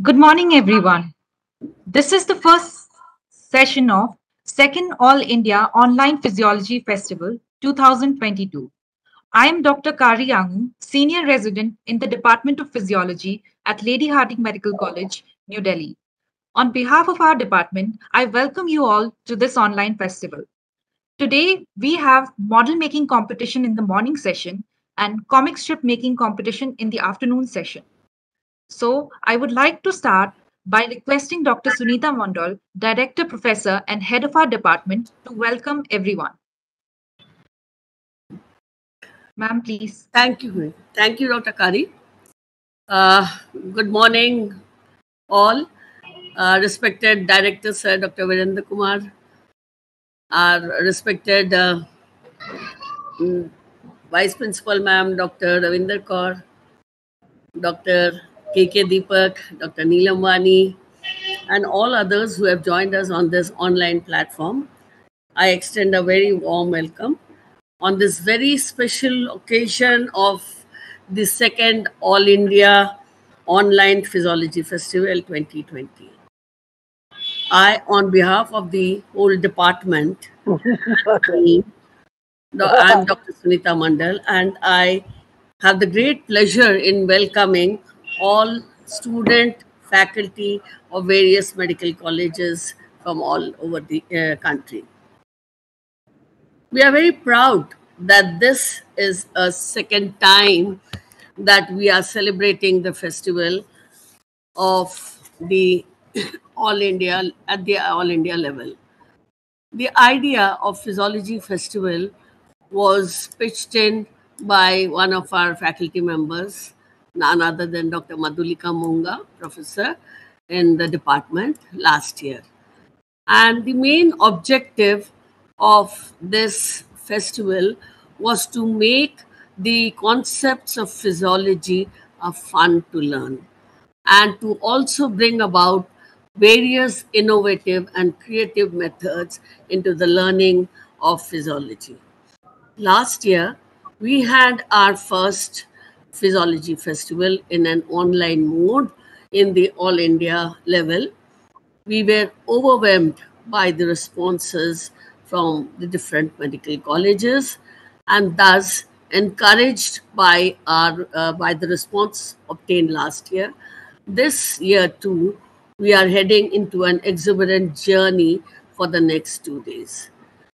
Good morning, everyone. This is the first session of Second All India Online Physiology Festival 2022. I am Dr. Kari Angu, Senior Resident in the Department of Physiology at Lady Hardinge Medical College, New Delhi. On behalf of our department, I welcome you all to this online festival. Today, we have model making competition in the morning session and comic strip making competition in the afternoon session. So I would like to start by requesting Dr. Sunita Mondal, Director, Professor, and Head of our department, to welcome everyone. Ma'am, please. Thank you. Thank you, Dr. Kari. Uh, good morning, all. Uh, respected Director, Sir Dr. Virendra Kumar, our respected uh, mm, Vice Principal, Ma'am, Dr. Ravinder Kaur, Dr. KK Deepak, Dr. Neelam Vani, and all others who have joined us on this online platform. I extend a very warm welcome on this very special occasion of the second All India Online Physiology Festival 2020. I, on behalf of the whole department, I'm Dr. Sunita Mandal, and I have the great pleasure in welcoming all student faculty of various medical colleges from all over the uh, country. We are very proud that this is a second time that we are celebrating the festival of the All India at the All India level. The idea of Physiology Festival was pitched in by one of our faculty members, none other than Dr. Madhulika Monga, professor in the department last year. And the main objective of this festival was to make the concepts of physiology a fun to learn and to also bring about various innovative and creative methods into the learning of physiology. Last year, we had our first physiology festival in an online mode in the all India level. We were overwhelmed by the responses from the different medical colleges and thus encouraged by our uh, by the response obtained last year this year too we are heading into an exuberant journey for the next two days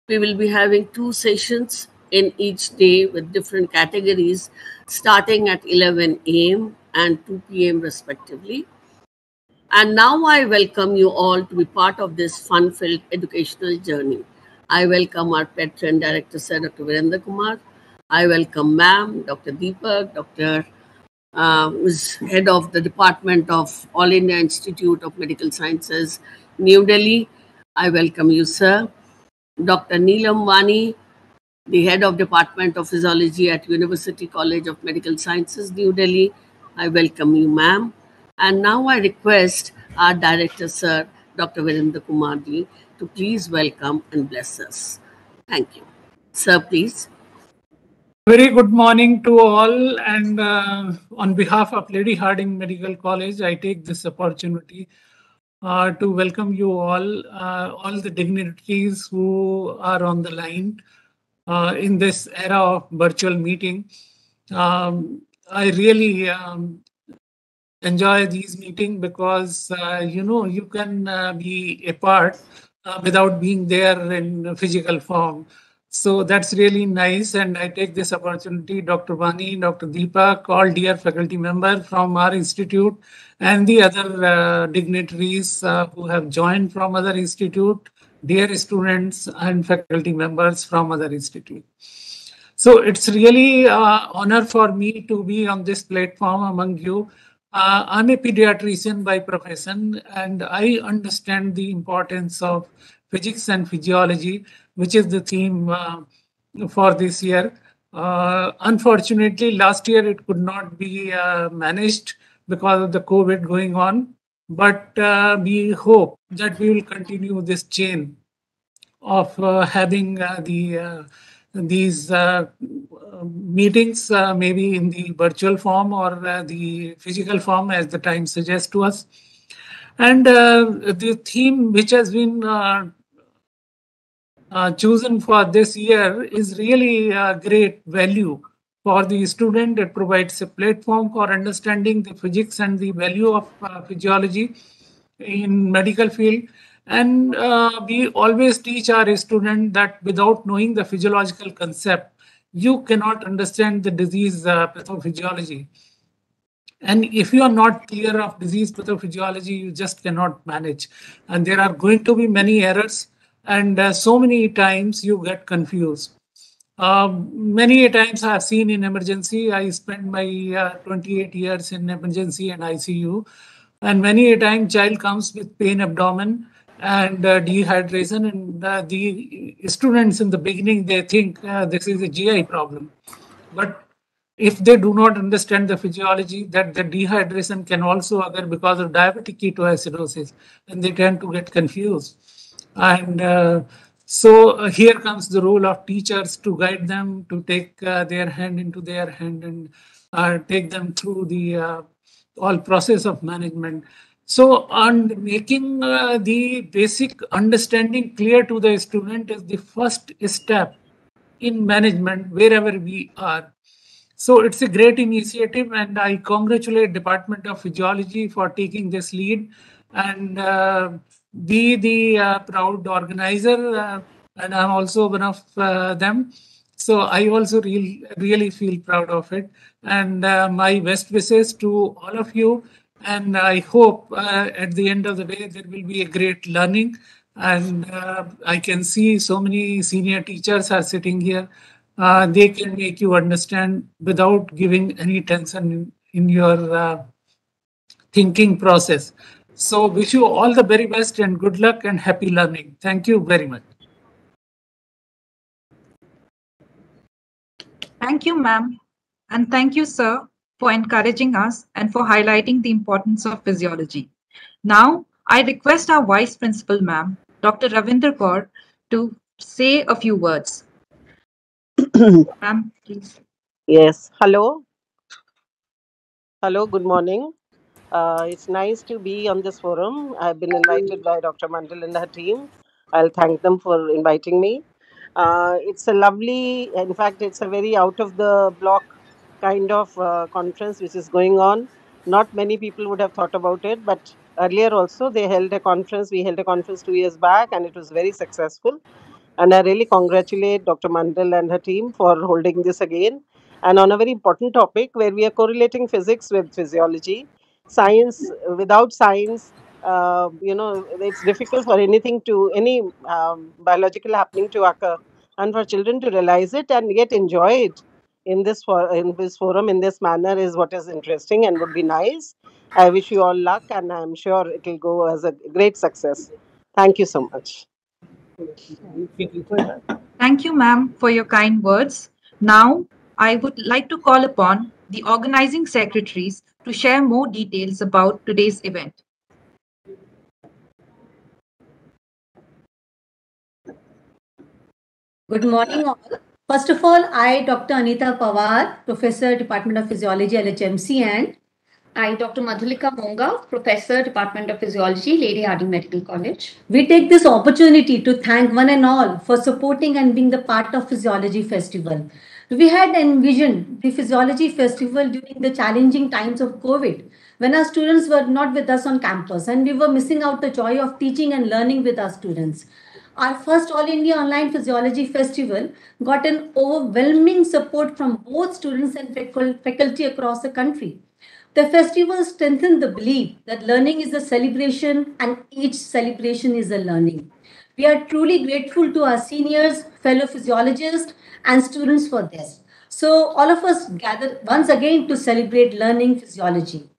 we will be having two sessions in each day with different categories starting at 11 a.m. and 2 p.m. respectively. And now I welcome you all to be part of this fun filled educational journey. I welcome our patron director, Sir Dr. Virendra Kumar. I welcome ma'am, Dr. Deepak, Dr. Uh, who's head of the Department of All India Institute of Medical Sciences, New Delhi. I welcome you, sir. Dr. Neelam Vani, the head of Department of Physiology at University College of Medical Sciences, New Delhi. I welcome you, ma'am. And now I request our director, sir, Dr. Virendra Kumarji, to please welcome and bless us. Thank you. Sir, please. Very good morning to all. And uh, on behalf of Lady Hardinge Medical College, I take this opportunity uh, to welcome you all, uh, all the dignitaries who are on the line uh, in this era of virtual meeting. Um, I really um, enjoy these meetings because uh, you know you can uh, be a part uh, without being there in physical form. So that's really nice. And I take this opportunity, Dr. Vani, Dr. Deepak, all dear faculty members from our institute and the other uh, dignitaries uh, who have joined from other institute dear students and faculty members from other institutes. So it's really uh, honor for me to be on this platform among you. Uh, I'm a pediatrician by profession, and I understand the importance of physics and physiology, which is the theme uh, for this year. Uh, unfortunately, last year it could not be uh, managed because of the COVID going on but uh, we hope that we will continue this chain of uh, having uh, the uh, these uh, meetings maybe in the virtual form or the physical form as the time suggests to us. And the theme which has been chosen for this year is really a great value for the student. It provides a platform for understanding the physics and the value of uh, physiology in medical field. And uh, we always teach our student that without knowing the physiological concept, you cannot understand the disease uh, pathophysiology. And if you are not clear of disease pathophysiology, you just cannot manage. And there are going to be many errors. And uh, so many times you get confused. Um, many times I've seen in emergency, I spent my uh, 28 years in emergency and ICU. And many a time child comes with pain abdomen and uh, dehydration and uh, the students in the beginning, they think uh, this is a GI problem. But if they do not understand the physiology that the dehydration can also occur because of diabetic ketoacidosis and they tend to get confused and uh, so uh, here comes the role of teachers to guide them to take uh, their hand into their hand and uh, take them through the all process of management. So on making uh, the basic understanding clear to the student is the first step in management wherever we are. So it's a great initiative, and I congratulate Department of Physiology for taking this lead and uh, be the uh, proud organizer. Uh, and I'm also one of uh, them. So I also really, really feel proud of it. And uh, my best wishes to all of you. And I hope uh, at the end of the day, there will be a great learning. And I can see so many senior teachers are sitting here uh, they can make you understand without giving any tension in, in your uh, thinking process. So wish you all the very best and good luck and happy learning. Thank you very much. Thank you, ma'am. And thank you, sir, for encouraging us and for highlighting the importance of physiology. Now, I request our Vice Principal, ma'am, Dr. Ravinder Kaur, to say a few words. Ma'am, please. Yes. Hello. Hello. Good morning. Uh, it's nice to be on this forum. I've been invited by Dr. Mandal and her team. I'll thank them for inviting me. Uh, it's a lovely, in fact, it's a very out of the block kind of uh, conference which is going on. Not many people would have thought about it, but earlier also they held a conference. We held a conference two years back and it was very successful. And I really congratulate Dr. Mandal and her team for holding this again. And on a very important topic where we are correlating physics with physiology. Science, without science, uh, you know, it's difficult for anything to, any um, biological happening to occur. And for children to realize it and yet enjoy it in this for, in this forum in this manner is what is interesting and would be nice. I wish you all luck and I'm sure it will go as a great success. Thank you so much. Thank you, ma'am, for your kind words. Now, I would like to call upon the organizing secretaries to share more details about today's event. Good morning, all. First of all, I, Dr. Anita Pawar, Professor, Department of Physiology, LHMC, and I, Dr. Madhulika Monga, Professor, Department of Physiology, Lady Hardinge Medical College. We take this opportunity to thank one and all for supporting and being the part of Physiology Festival. We had envisioned the Physiology Festival during the challenging times of COVID, when our students were not with us on campus and we were missing out the joy of teaching and learning with our students. Our first All India Online Physiology Festival got an overwhelming support from both students and faculty across the country. The festival strengthened the belief that learning is a celebration and each celebration is a learning. We are truly grateful to our seniors, fellow physiologists, and students for this. So, all of us gather once again to celebrate learning physiology.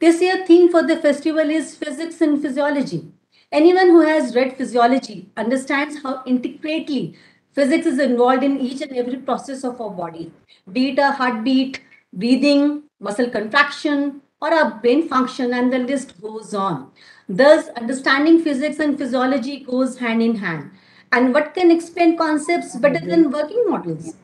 This year theme for the festival is physics and physiology. Anyone who has read physiology understands how intricately physics is involved in each and every process of our body, be it a heartbeat, breathing, muscle contraction, or our brain function, and the list goes on. Thus, understanding physics and physiology goes hand in hand. And what can explain concepts better than mm-hmm. working models?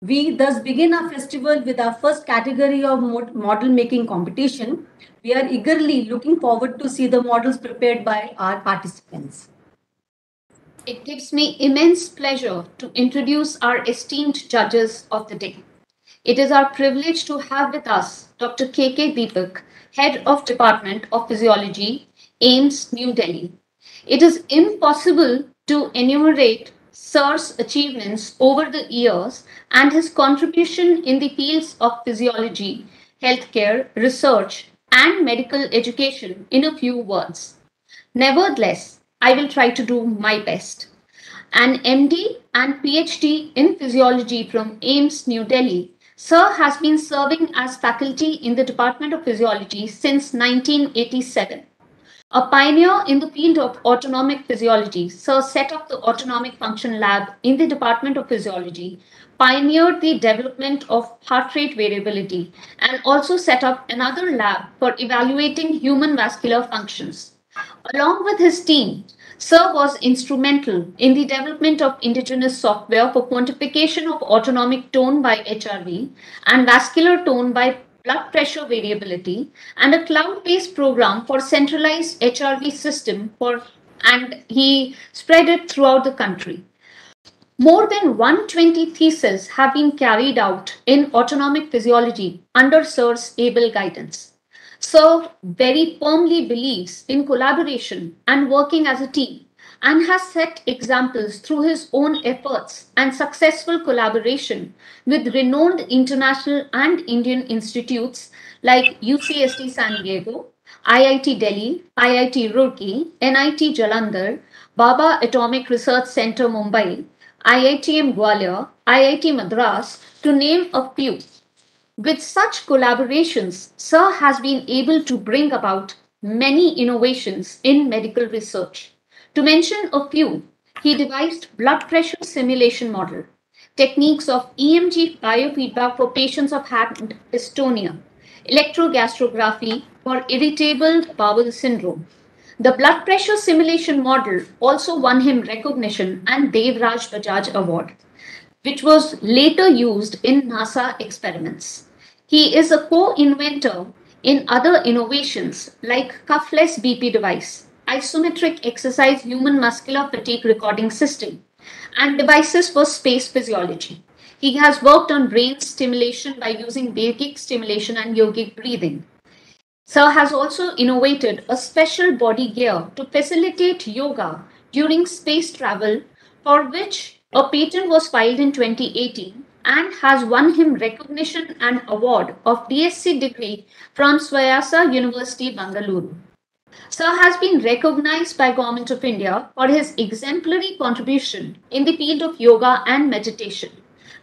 We thus begin our festival with our first category of model making competition. We are eagerly looking forward to see the models prepared by our participants. It gives me immense pleasure to introduce our esteemed judges of the day. It is our privilege to have with us Dr. K.K. Deepak, Head of Department of Physiology, AIIMS, New Delhi. It is impossible to enumerate Sir's achievements over the years and his contribution in the fields of physiology, healthcare, research, and medical education in a few words. Nevertheless, I will try to do my best. An MD and PhD in physiology from AIIMS New Delhi, Sir has been serving as faculty in the Department of Physiology since 1987. A pioneer in the field of autonomic physiology, Sir set up the Autonomic Function Lab in the Department of Physiology, pioneered the development of heart rate variability, and also set up another lab for evaluating human vascular functions. Along with his team, Sir was instrumental in the development of indigenous software for quantification of autonomic tone by HRV and vascular tone by blood pressure variability and a cloud-based program for centralized HRV system for and he spread it throughout the country. More than 120 theses have been carried out in autonomic physiology under Sir's able guidance. Sir very firmly believes in collaboration and working as a team and has set examples through his own efforts and successful collaboration with renowned international and Indian institutes like UCSD San Diego, IIT Delhi, IIT Roorkee, NIT Jalandhar, Bhabha Atomic Research Center Mumbai, IITM Gwalior, IIT Madras, to name a few. With such collaborations, Sir has been able to bring about many innovations in medical research. To mention a few, he devised blood pressure simulation model, techniques of EMG biofeedback for patients of hand dystonia, electrogastrography for irritable bowel syndrome. The blood pressure simulation model also won him recognition and Devraj Bajaj Award, which was later used in NASA experiments. He is a co-inventor in other innovations like cuffless BP device, isometric exercise human muscular fatigue recording system, and devices for space physiology. He has worked on brain stimulation by using vagal stimulation and yogic breathing. Sir has also innovated a special body gear to facilitate yoga during space travel, for which a patent was filed in 2018 and has won him recognition and award of DSc degree from Vyasa University, Bangalore. Sir has been recognized by Government of India for his exemplary contribution in the field of yoga and meditation.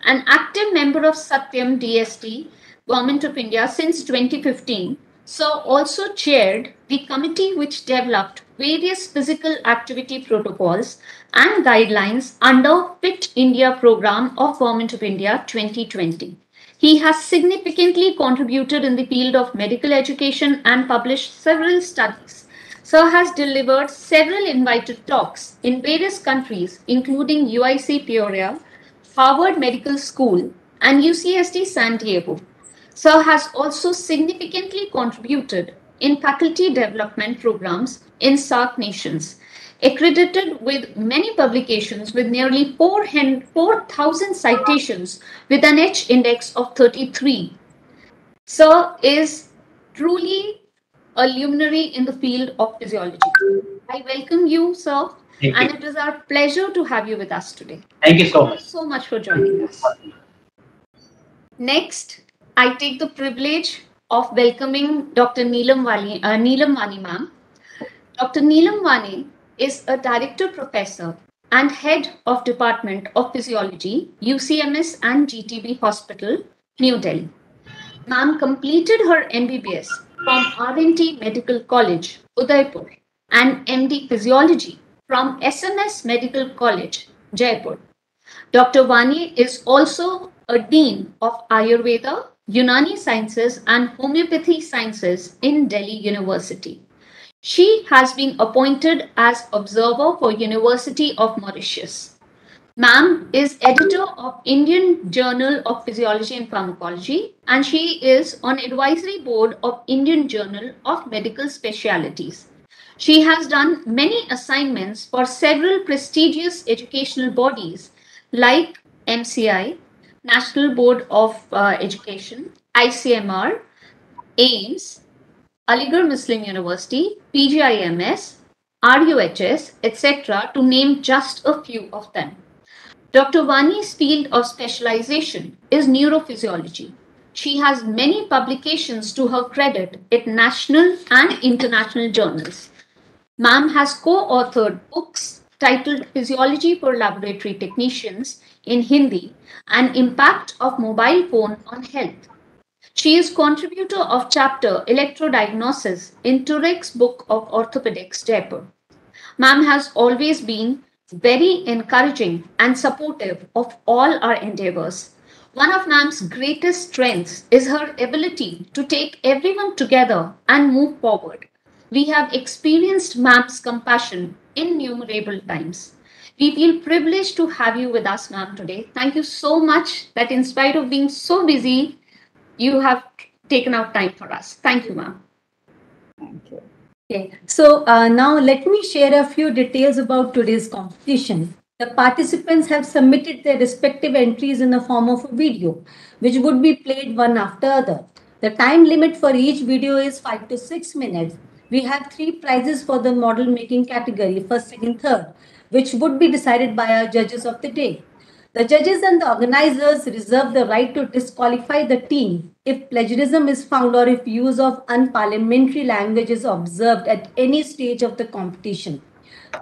An active member of Satyam DST, Government of India since 2015, Sir also chaired the committee which developed various physical activity protocols and guidelines under Fit India program of Government of India 2020. He has significantly contributed in the field of medical education and published several studies. Sir has delivered several invited talks in various countries, including UIC Peoria, Harvard Medical School, and UCSD San Diego. Sir has also significantly contributed in faculty development programs in SAARC nations, accredited with many publications with nearly 4,000 citations with an H index of 33. Sir is truly a luminary in the field of physiology. I welcome you, sir, Thank and you. it is our pleasure to have you with us today. Thank you so much. so much for joining us. Next, I take the privilege of welcoming Dr. Neelam Vani, uh, Neelam Vani ma'am. Dr. Neelam Vani is a director professor and head of Department of Physiology, UCMS and GTB Hospital, New Delhi. Ma'am completed her MBBS from RNT Medical College, Udaipur, and MD Physiology from SMS Medical College, Jaipur. Dr. Vani is also a Dean of Ayurveda, Unani Sciences, and Homeopathy Sciences in Delhi University. She has been appointed as observer for University of Mauritius. Ma'am is editor of Indian Journal of Physiology and Pharmacology, and she is on advisory board of Indian Journal of Medical Specialities. She has done many assignments for several prestigious educational bodies like MCI, National Board of uh, Education, ICMR, AIIMS, Aligarh Muslim University, PGIMS, RUHS, etc., to name just a few of them. Dr. Vani's field of specialization is neurophysiology. She has many publications to her credit in national and international journals. Ma'am has co authored books titled Physiology for Laboratory Technicians in Hindi and Impact of Mobile Phone on Health. She is contributor of chapter Electrodiagnosis in Turek's Book of Orthopedics, Jaipur. Ma'am has always been very encouraging and supportive of all our endeavors. One of Ma'am's greatest strengths is her ability to take everyone together and move forward. We have experienced Ma'am's compassion innumerable times. We feel privileged to have you with us, ma'am, today. Thank you so much that, in spite of being so busy, you have taken out time for us. Thank you, ma'am. Thank you. Okay, so uh, now let me share a few details about today's competition. The participants have submitted their respective entries in the form of a video, which would be played one after other. The time limit for each video is 5 to 6 minutes. We have three prizes for the model making category, first, second, third which would be decided by our judges of the day. The judges and the organizers reserve the right to disqualify the team if plagiarism is found or if use of unparliamentary language is observed at any stage of the competition.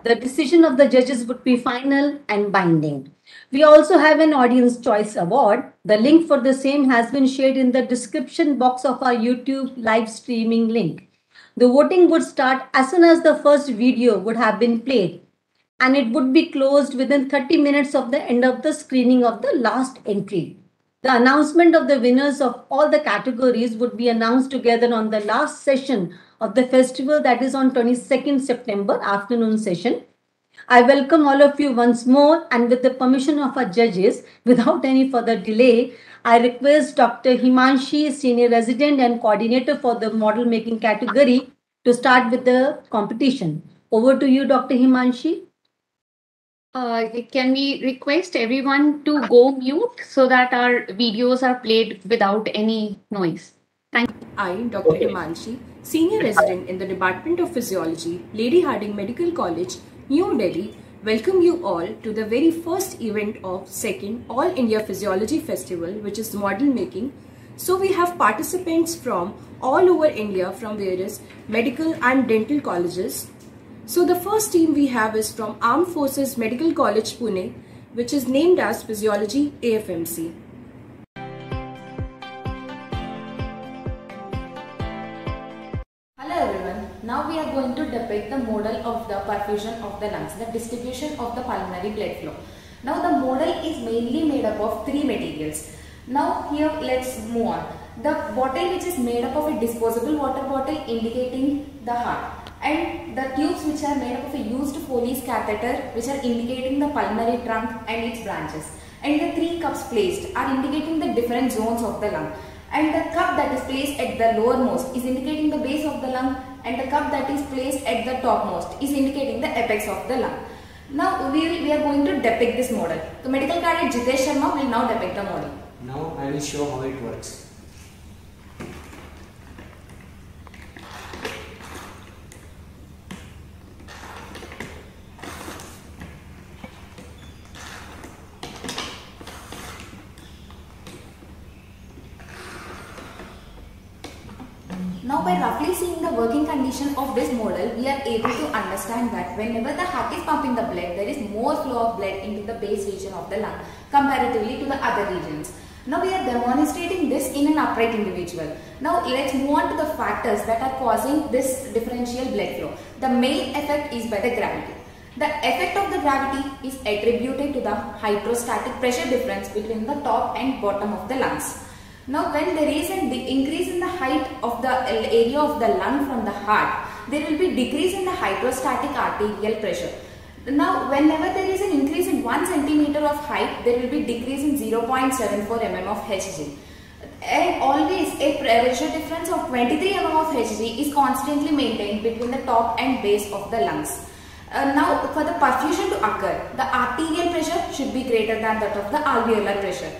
The decision of the judges would be final and binding. We also have an Audience Choice Award. The link for the same has been shared in the description box of our YouTube live streaming link. The voting would start as soon as the first video would have been played and it would be closed within 30 minutes of the end of the screening of the last entry. The announcement of the winners of all the categories would be announced together on the last session of the festival that is on 22nd September afternoon session. I welcome all of you once more and with the permission of our judges, without any further delay, I request Dr. Himanshi, Senior Resident and Coordinator for the Model Making category to start with the competition. Over to you, Dr. Himanshi. Uh, can we request everyone to go mute so that our videos are played without any noise? Thank you. I, Dr. Himanshi, Senior Resident in the Department of Physiology, Lady Hardinge Medical College, New Delhi, welcome you all to the very first event of second All India Physiology Festival, which is model making. So we have participants from all over India from various medical and dental colleges so the first team we have is from Armed Forces Medical College Pune, which is named as Physiology AFMC. Hello everyone, now we are going to depict the model of the perfusion of the lungs, the distribution of the pulmonary blood flow. Now the model is mainly made up of three materials. Now here let's move on. The bottle which is made up of a disposable water bottle indicating the heart and the tubes which are made up of a used Foley's catheter which are indicating the pulmonary trunk and its branches and the three cups placed are indicating the different zones of the lung and the cup that is placed at the lowermost is indicating the base of the lung and the cup that is placed at the topmost is indicating the apex of the lung. Now we, will, we are going to depict this model. The medical cadet Jitesh Sharma will now depict the model. Now I will show how it works. Now by roughly seeing the working condition of this model, we are able to understand that whenever the heart is pumping the blood, there is more flow of blood into the base region of the lung comparatively to the other regions. Now we are demonstrating this in an upright individual. Now let's move on to the factors that are causing this differential blood flow. The main effect is by the gravity. The effect of the gravity is attributed to the hydrostatic pressure difference between the top and bottom of the lungs. Now when there is an increase in the height of the area of the lung from the heart, there will be decrease in the hydrostatic arterial pressure. Now, whenever there is an increase in 1 centimeter of height, there will be decrease in 0.74 mm of Hg. And always a pressure difference of 23 mm of Hg is constantly maintained between the top and base of the lungs. Uh, now, for the perfusion to occur, the arterial pressure should be greater than that of the alveolar pressure.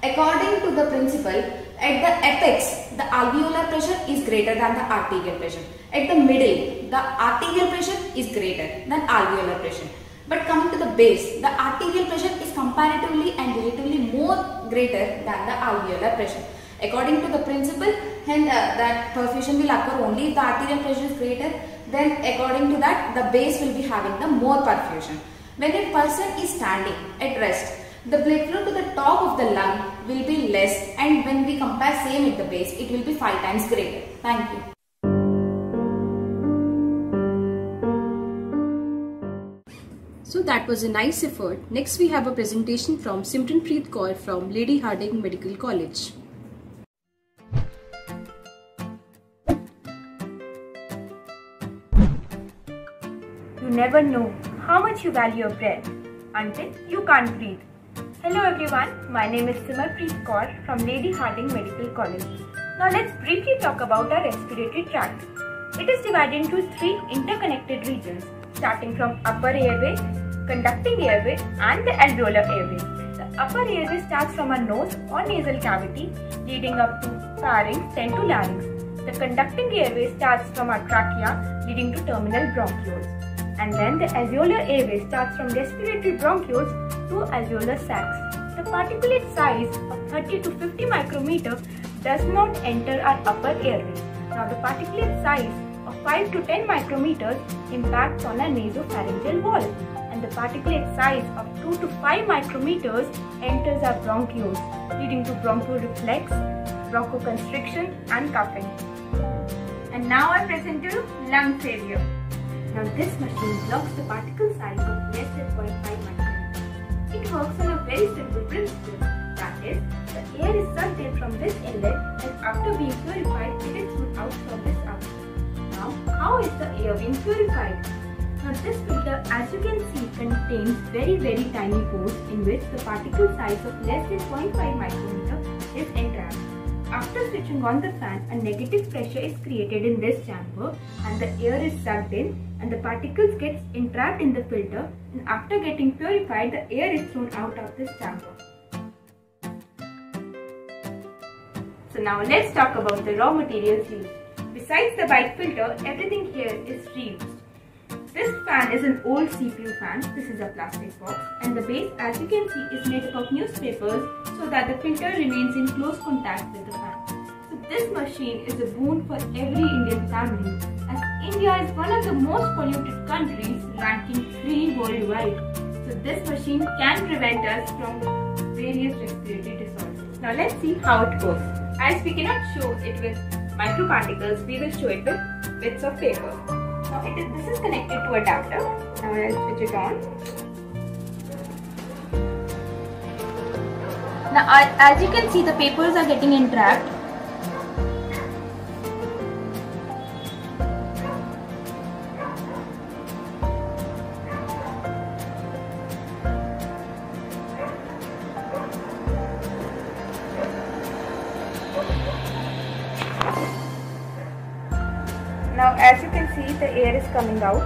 According to the principle, at the apex, the alveolar pressure is greater than the arterial pressure. At the middle, the arterial pressure is greater than alveolar pressure. But coming to the base, the arterial pressure is comparatively and relatively more greater than the alveolar pressure. According to the principle, and uh, that perfusion will occur only if the arterial pressure is greater, then according to that, the base will be having the more perfusion. When a person is standing at rest, the blood flow to the top of the lung will be less and when we compare same at the base, it will be 5 times greater. Thank you. So that was a nice effort. Next we have a presentation from Simranpreet Kaur from Lady Hardinge Medical College. You never know how much you value your breath until you can't breathe. Hello everyone, my name is Simranpreet Kaur from Lady Hardinge Medical College. Now let's briefly talk about our respiratory tract. It is divided into three interconnected regions starting from upper airway, conducting airway and the alveolar airway. The upper airway starts from our nose or nasal cavity leading up to pharynx then to larynx. The conducting airway starts from our trachea leading to terminal bronchioles. And then the alveolar airway starts from respiratory bronchioles to alveolar sacs. The particulate size of 30 to 50 micrometer does not enter our upper airway. Now the particulate size of 5 to 10 micrometers impacts on our nasopharyngeal wall and the particulate size of 2 to 5 micrometers enters our bronchioles leading to bronchoreflex, bronchoconstriction and coughing. And now I present to you lung failure. Now this machine blocks the particle size of less than 0.5 micrometers. It works on a very simple principle. That is, the air is sucked in from this inlet and after being purified, it is put out from this outlet. Now, how is the air being purified? Now this filter as you can see contains very very tiny pores in which the particle size of less than 0.5 micrometer is entrapped. After switching on the fan, a negative pressure is created in this chamber and the air is sucked in and the particles gets entrapped in the filter and after getting purified, the air is thrown out of this chamber. So now let's talk about the raw materials used. Besides the bike filter, everything here is reused. This fan is an old CPU fan, this is a plastic box and the base as you can see is made up of newspapers so that the filter remains in close contact with the fan. So this machine is a boon for every Indian family as India is one of the most polluted countries ranking 3 worldwide. So this machine can prevent us from various respiratory disorders. Now let's see how it goes. As we cannot show it with microparticles, we will show it with bits of paper. Now it is, this is connected to adapter. Now I'll switch it on. Now as you can see the papers are getting entrapped. Coming out.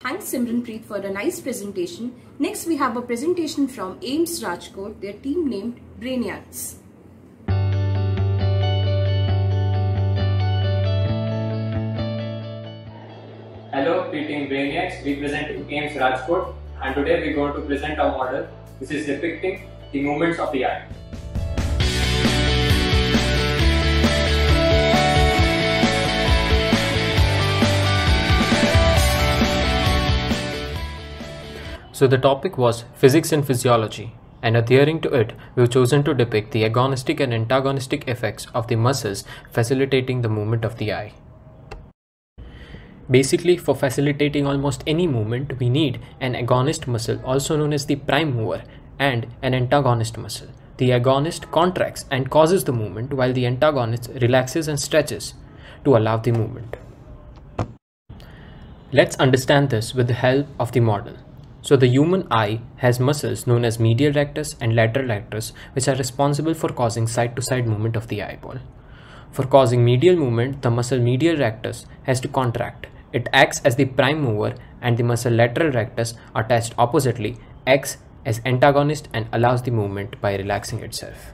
Thanks Simranpreet for a nice presentation. Next we have a presentation from AIIMS Rajkot, their team named Brainiacs. Hello, greeting Brainiacs, representing AIIMS Rajkot, and today we're going to present our model. This is depicting the movements of the eye. So the topic was physics and physiology, and adhering to it, we've chosen to depict the agonistic and antagonistic effects of the muscles facilitating the movement of the eye. Basically, for facilitating almost any movement, we need an agonist muscle, also known as the prime mover, and an antagonist muscle. The agonist contracts and causes the movement, while the antagonist relaxes and stretches to allow the movement. Let's understand this with the help of the model. So the human eye has muscles known as medial rectus and lateral rectus which are responsible for causing side-to-side -side movement of the eyeball. For causing medial movement, the muscle medial rectus has to contract. It acts as the prime mover and the muscle lateral rectus attached oppositely acts as antagonist and allows the movement by relaxing itself.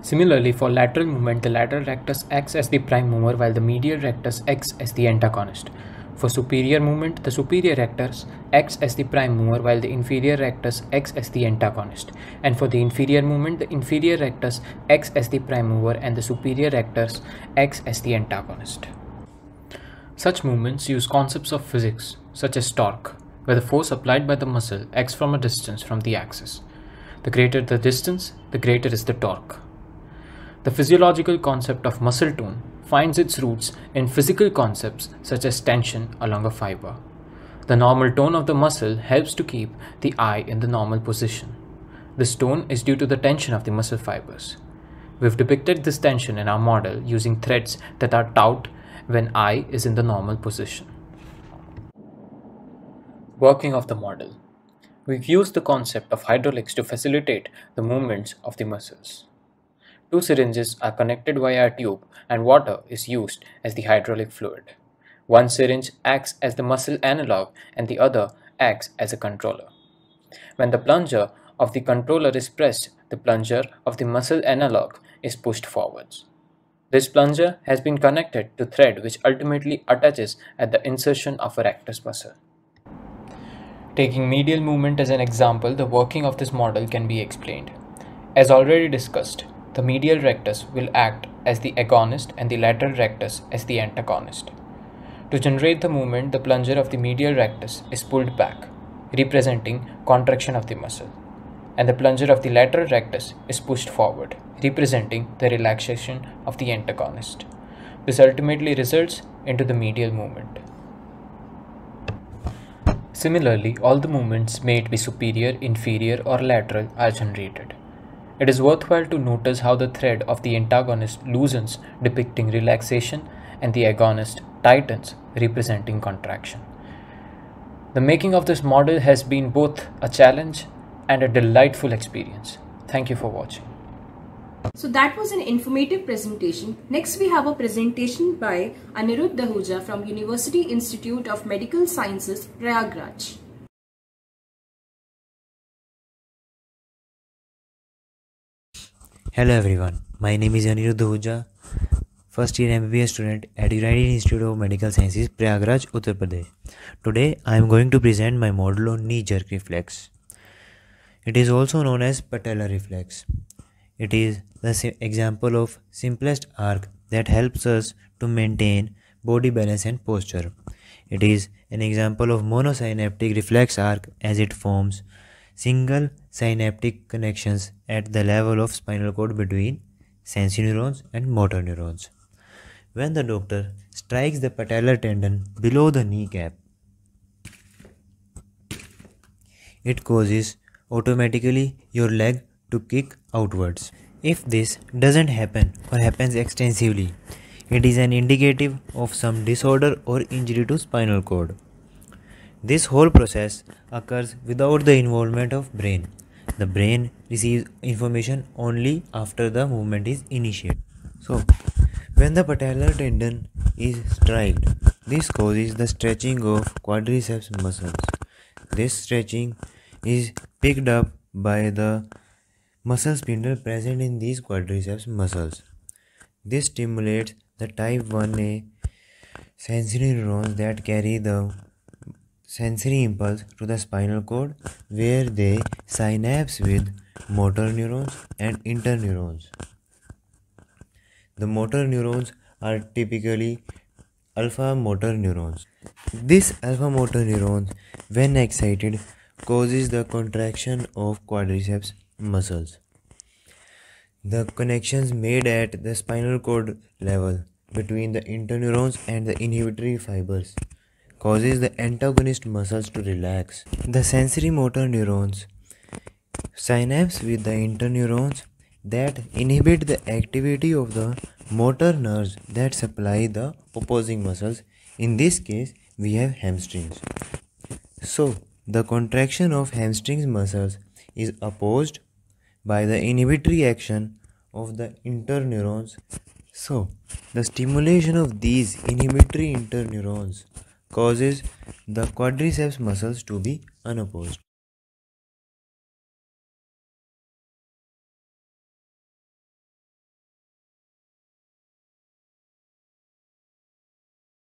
Similarly, for lateral movement, the lateral rectus acts as the prime mover while the medial rectus acts as the antagonist. For superior movement, the superior rectus acts as the prime mover while the inferior rectus acts as the antagonist. And for the inferior movement, the inferior rectus acts as the prime mover and the superior rectus acts as the antagonist. Such movements use concepts of physics, such as torque, where the force applied by the muscle acts from a distance from the axis. The greater the distance, the greater is the torque. The physiological concept of muscle tone finds its roots in physical concepts such as tension along a fiber. The normal tone of the muscle helps to keep the eye in the normal position. This tone is due to the tension of the muscle fibers. We've depicted this tension in our model using threads that are taut when eye is in the normal position. Working of the model. We've used the concept of hydraulics to facilitate the movements of the muscles. Two syringes are connected via a tube and water is used as the hydraulic fluid. One syringe acts as the muscle analog and the other acts as a controller. When the plunger of the controller is pressed, the plunger of the muscle analog is pushed forwards. This plunger has been connected to thread which ultimately attaches at the insertion of a rectus muscle. Taking medial movement as an example, the working of this model can be explained. As already discussed, the medial rectus will act as the agonist and the lateral rectus as the antagonist. To generate the movement, the plunger of the medial rectus is pulled back, representing contraction of the muscle, and the plunger of the lateral rectus is pushed forward, representing the relaxation of the antagonist. This ultimately results into the medial movement. Similarly, all the movements may it be superior, inferior or lateral are generated. It is worthwhile to notice how the thread of the antagonist loosens, depicting relaxation, and the agonist tightens, representing contraction. The making of this model has been both a challenge and a delightful experience. Thank you for watching. So that was an informative presentation. Next we have a presentation by Anirudh Dahuja from University Institute of Medical Sciences, Prayagraj. Hello everyone, my name is Anirudh Dahuja, first year MBBS student at United Institute of Medical Sciences, Prayagraj, Uttar Pradesh. Today I am going to present my model on knee jerk reflex. It is also known as patellar reflex. It is the example of simplest arc that helps us to maintain body balance and posture. It is an example of monosynaptic reflex arc as it forms single synaptic connections at the level of spinal cord between sensory neurons and motor neurons. When the doctor strikes the patellar tendon below the kneecap, it causes automatically your leg to kick outwards. If this doesn't happen or happens extensively, it is an indicative of some disorder or injury to spinal cord. This whole process occurs without the involvement of brain. The brain receives information only after the movement is initiated. So, when the patellar tendon is striked, this causes the stretching of quadriceps muscles. This stretching is picked up by the muscle spindle present in these quadriceps muscles. This stimulates the type 1a sensory neurons that carry the sensory impulse to the spinal cord where they synapse with motor neurons and interneurons. The motor neurons are typically alpha motor neurons. These alpha motor neurons, when excited, causes the contraction of quadriceps muscles. The connections made at the spinal cord level between the interneurons and the inhibitory fibers causes the antagonist muscles to relax. The sensory motor neurons synapse with the interneurons that inhibit the activity of the motor nerves that supply the opposing muscles. In this case, we have hamstrings. So, the contraction of hamstrings muscles is opposed by the inhibitory action of the interneurons. So, the stimulation of these inhibitory interneurons causes the quadriceps muscles to be unopposed.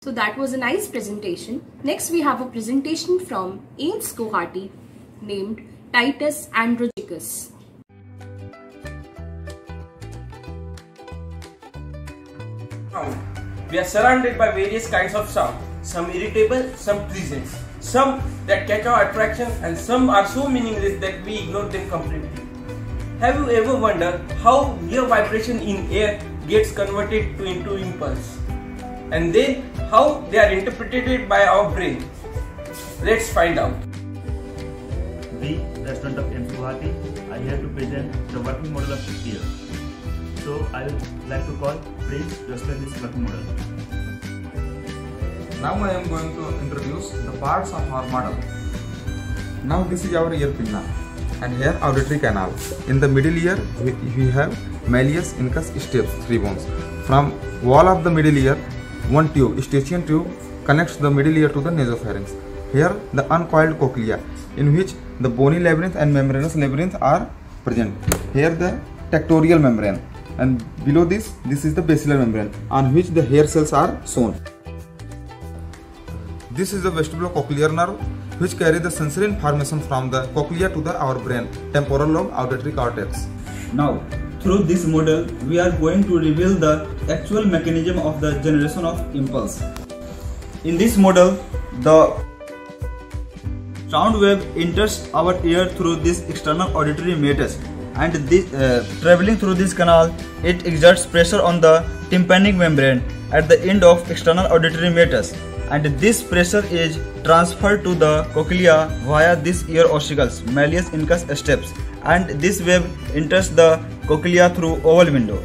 So that was a nice presentation. Next we have a presentation from AIIMS Guwahati named Titus Andronicus. We are surrounded by various kinds of sound, some irritable, some pleasant, some that catch our attraction and some are so meaningless that we ignore them completely. Have you ever wondered how mere vibration in air gets converted to into impulse? And then how they are interpreted by our brain. Let's find out. The restaurant of AIIMS Guwahati are here to present the working model of ear. So I would like to call Prince to explain this working model. Now I am going to introduce the parts of our model. Now this is our ear pinna and here auditory canal. In the middle ear we, we have malleus incus stapes, three bones. From wall of the middle ear one tube, Eustachian tube, connects the middle ear to the nasopharynx. Here, the uncoiled cochlea, in which the bony labyrinth and membranous labyrinth are present. Here, the tectorial membrane, and below this, this is the basilar membrane, on which the hair cells are shown. This is the vestibulocochlear nerve, which carry the sensory information from the cochlea to the our brain, temporal lobe, auditory cortex. Now, through this model, we are going to reveal the actual mechanism of the generation of impulse. In this model, the sound wave enters our ear through this external auditory meatus and this, uh, traveling through this canal, it exerts pressure on the tympanic membrane at the end of external auditory meatus and this pressure is transferred to the cochlea via this ear ossicles, malleus incus stapes and this wave enters the cochlea through oval window.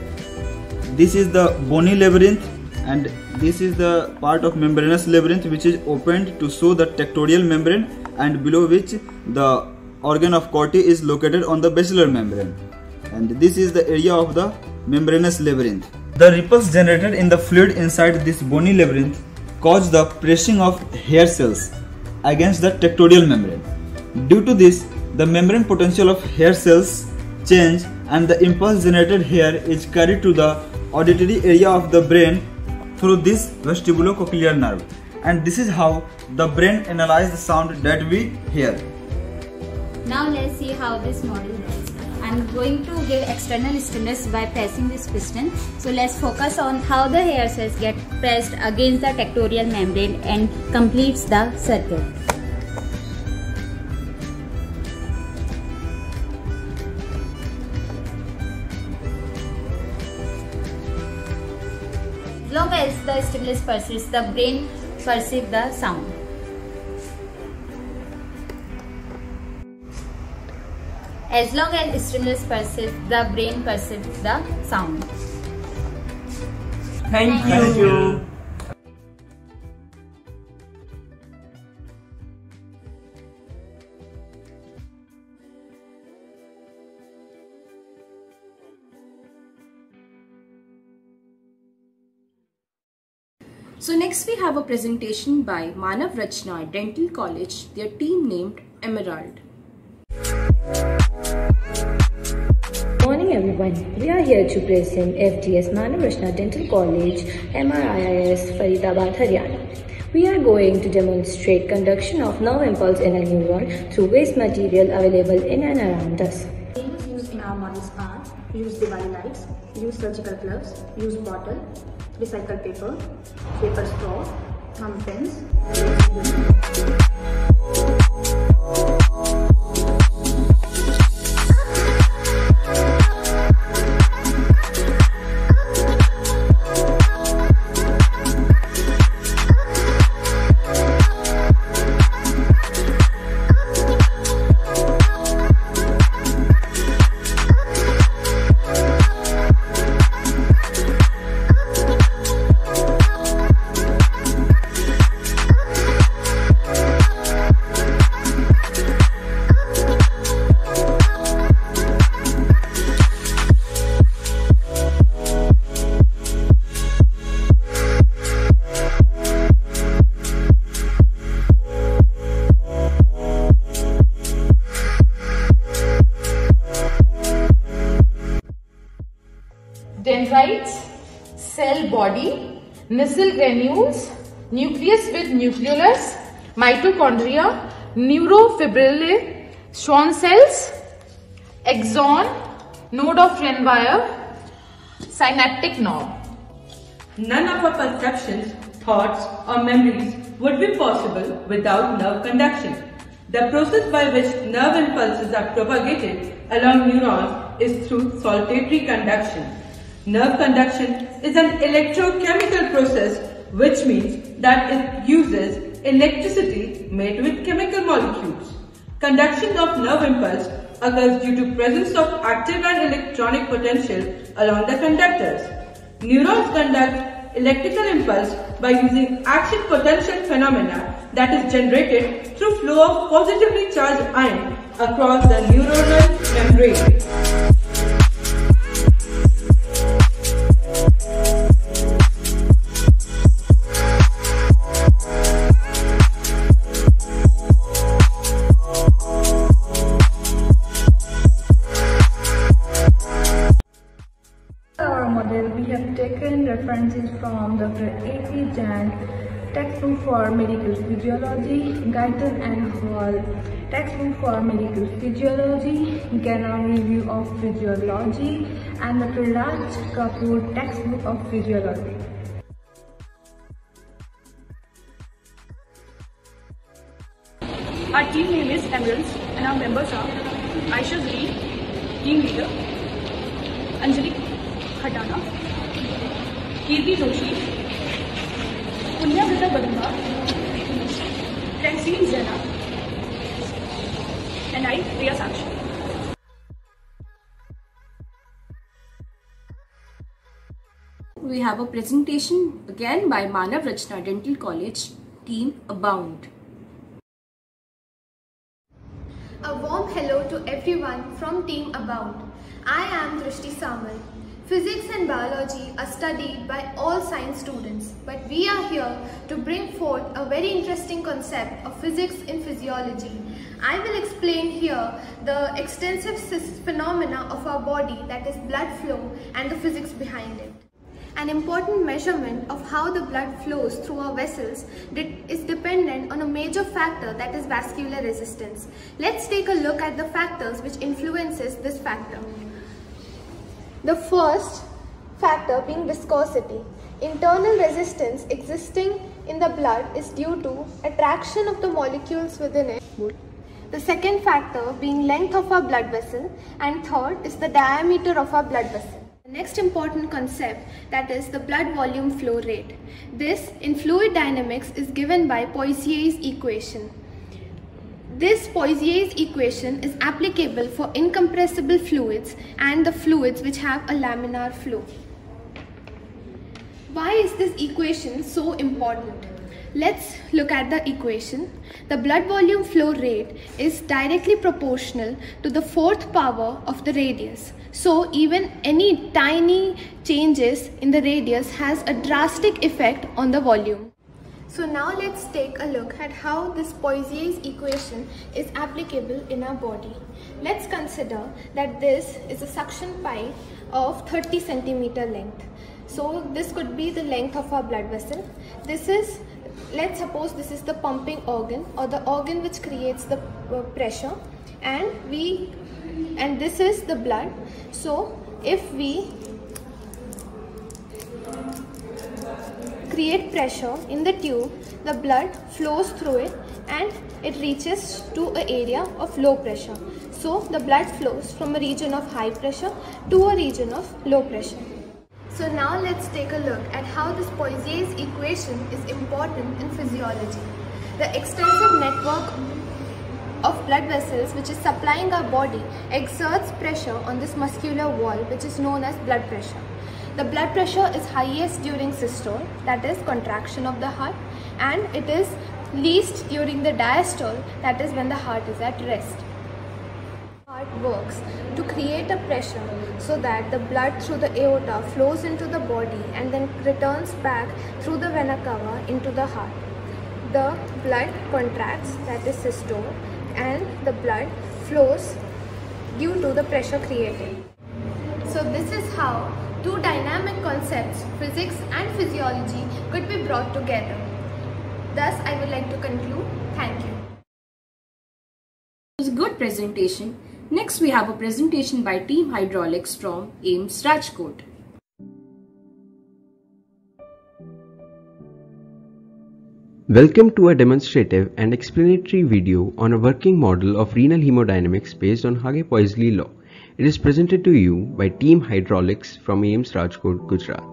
This is the bony labyrinth and this is the part of membranous labyrinth which is opened to show the tectorial membrane and below which the organ of Corti is located on the basilar membrane and this is the area of the membranous labyrinth. The ripples generated in the fluid inside this bony labyrinth cause the pressing of hair cells against the tectorial membrane. Due to this, the membrane potential of hair cells change and the impulse generated here is carried to the auditory area of the brain through this vestibulocochlear nerve and this is how the brain analyzes the sound that we hear. Now let's see how this model works. I'm going to give external stimulus by pressing this piston. So let's focus on how the hair cells get pressed against the tectorial membrane and completes the circuit. As the persists, the brain perceives the sound. As long as stimulus persists, the brain perceives the sound. Thank, Thank you. you. So next we have a presentation by Manav Rachna Dental College, their team named Emerald. Morning everyone, we are here to present FDS Manav Rachna Dental College, MRIIS, Faridabad, Haryana. We are going to demonstrate conduction of nerve impulse in a neuron through waste material available in and around us. Things used in our models are use Diwali lights, use surgical gloves, use bottle, recycled paper, paper straw, thumb pins. Mitochondria, Schwann cells, axon, node of Ranvier, synaptic knob. None of our perceptions, thoughts or memories would be possible without nerve conduction. The process by which nerve impulses are propagated along neurons is through saltatory conduction. Nerve conduction is an electrochemical process which means that it uses electricity made with chemical molecules. Conduction of nerve impulse occurs due to presence of active and electrotonic potential along the conductors. Neurons conduct electrical impulse by using action potential phenomena that is generated through flow of positively charged ion across the neuronal membrane. References from Dr. A.P. Jain, textbook for medical physiology, Guyton and Hall, textbook for medical physiology, Ganong review of physiology, and Dr. Raj Kapoor, textbook of physiology. Our team name is Emeralds and our members are Aisha Zuri, team leader, Anjali Khatana, Kirti Joshi, Punya Vita Badumba, Francine Zena, and I, Priya Sakshi. We have a presentation again by Manav Rachna Dental College team Abound. A warm hello to everyone from Team Abound. I am Drishti Samal. Physics and biology are studied by all science students, but we are here to bring forth a very interesting concept of physics in physiology. I will explain here the extensive phenomena of our body that is blood flow and the physics behind it. An important measurement of how the blood flows through our vessels is dependent on a major factor that is vascular resistance. Let's take a look at the factors which influences this factor. The first factor being viscosity. Internal resistance existing in the blood is due to attraction of the molecules within it. The second factor being length of our blood vessel and third is the diameter of our blood vessel. The next important concept that is the blood volume flow rate. This in fluid dynamics is given by Poiseuille's equation. This Poiseuille's equation is applicable for incompressible fluids and the fluids which have a laminar flow. Why is this equation so important? Let's look at the equation. The blood volume flow rate is directly proportional to the fourth power of the radius. So even any tiny changes in the radius has a drastic effect on the volume. So now let's take a look at how this Poiseuille's equation is applicable in our body. Let's consider that this is a suction pipe of 30 centimeter length. So this could be the length of our blood vessel. This is, let's suppose this is the pumping organ or the organ which creates the uh, pressure and we, and this is the blood. So if we create pressure in the tube, the blood flows through it and it reaches to an area of low pressure. So the blood flows from a region of high pressure to a region of low pressure. So now let's take a look at how this Poiseuille's equation is important in physiology. The extensive network of blood vessels which is supplying our body exerts pressure on this muscular wall which is known as blood pressure. The blood pressure is highest during systole that is contraction of the heart and it is least during the diastole that is when the heart is at rest. Heart works to create a pressure so that the blood through the aorta flows into the body and then returns back through the vena cava into the heart. The blood contracts that is systole and the blood flows due to the pressure created. So this is how two dynamic concepts, physics and physiology, could be brought together. Thus, I would like to conclude. Thank you. It was a good presentation. Next, we have a presentation by Team Hydraulics from AIIMS Rajkot. Welcome to a demonstrative and explanatory video on a working model of renal hemodynamics based on Hagen-Poiseuille law. It is presented to you by Team Hydraulics from AIIMS Rajkot, Gujarat.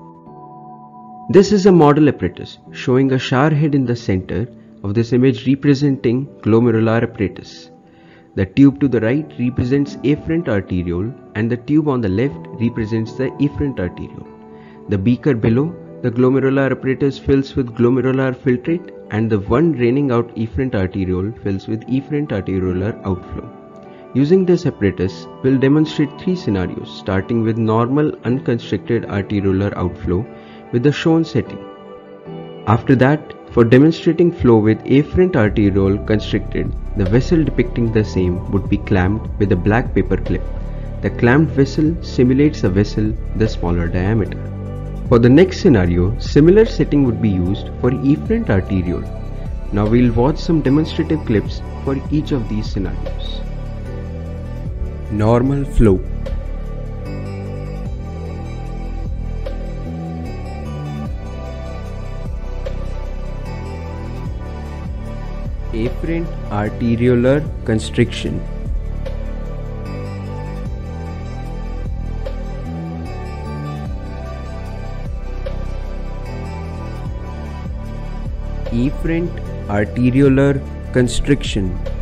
This is a model apparatus showing a shower head in the center of this image representing glomerular apparatus. The tube to the right represents afferent arteriole and the tube on the left represents the efferent arteriole. The beaker below the glomerular apparatus fills with glomerular filtrate and the one draining out efferent arteriole fills with efferent arteriolar outflow. Using this apparatus, we'll demonstrate three scenarios starting with normal unconstricted arteriolar outflow with the shown setting. After that, for demonstrating flow with afferent arteriole constricted, the vessel depicting the same would be clamped with a black paper clip. The clamped vessel simulates a vessel the smaller diameter. For the next scenario, similar setting would be used for efferent arteriole. Now we'll watch some demonstrative clips for each of these scenarios. Normal flow Afferent arteriolar constriction efferent arteriolar constriction.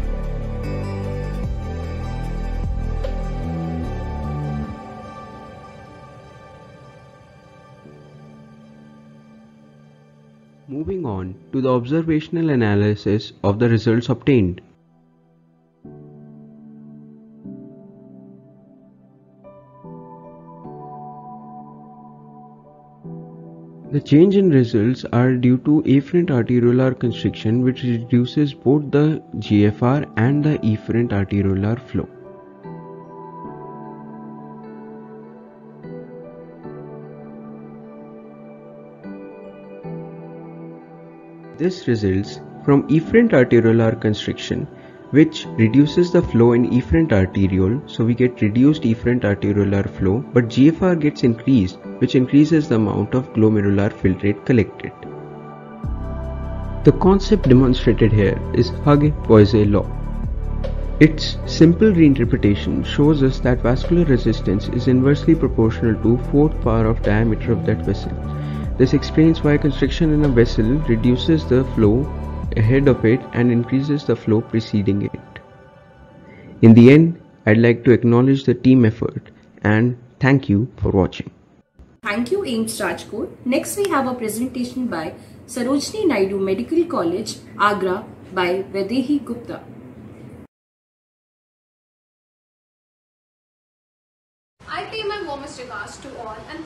The observational analysis of the results obtained. The change in results are due to afferent arteriolar constriction which reduces both the GFR and the efferent arteriolar flow. This results from efferent arteriolar constriction which reduces the flow in efferent arteriole so we get reduced efferent arteriolar flow but GFR gets increased which increases the amount of glomerular filtrate collected. The concept demonstrated here is Hagen-Poiseuille law. Its simple reinterpretation shows us that vascular resistance is inversely proportional to fourth power of diameter of that vessel. This explains why constriction in a vessel reduces the flow ahead of it and increases the flow preceding it. In the end, I'd like to acknowledge the team effort and thank you for watching. Thank you AIIMS Rajkot. Next we have a presentation by Sarojini Naidu Medical College, Agra by Vaidehi Gupta.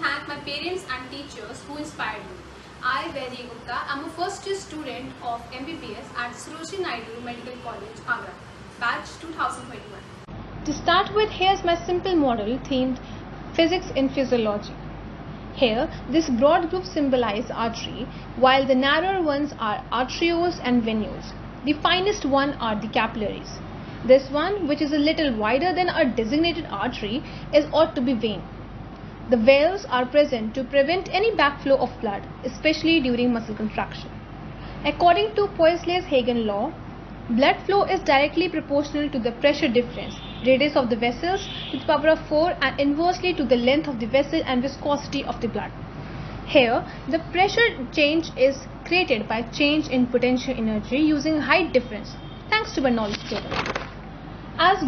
Thank my parents and teachers who inspired me. I, Vaidehi Gupta, am a first year student of MBBS at Sarojini Naidu Medical College, Agra, batch 2021. To start with, here's my simple model themed Physics in Physiology. Here, this broad group symbolize artery, while the narrower ones are arterioles and venules. The finest one are the capillaries. This one, which is a little wider than a designated artery, is ought to be vein. The valves are present to prevent any backflow of blood, especially during muscle contraction. According to Poiseuille's Hagen law, blood flow is directly proportional to the pressure difference, radius of the vessels to the power of 4 and inversely to the length of the vessel and viscosity of the blood. Here, the pressure change is created by change in potential energy using height difference, thanks to Bernoulli's theorem. As,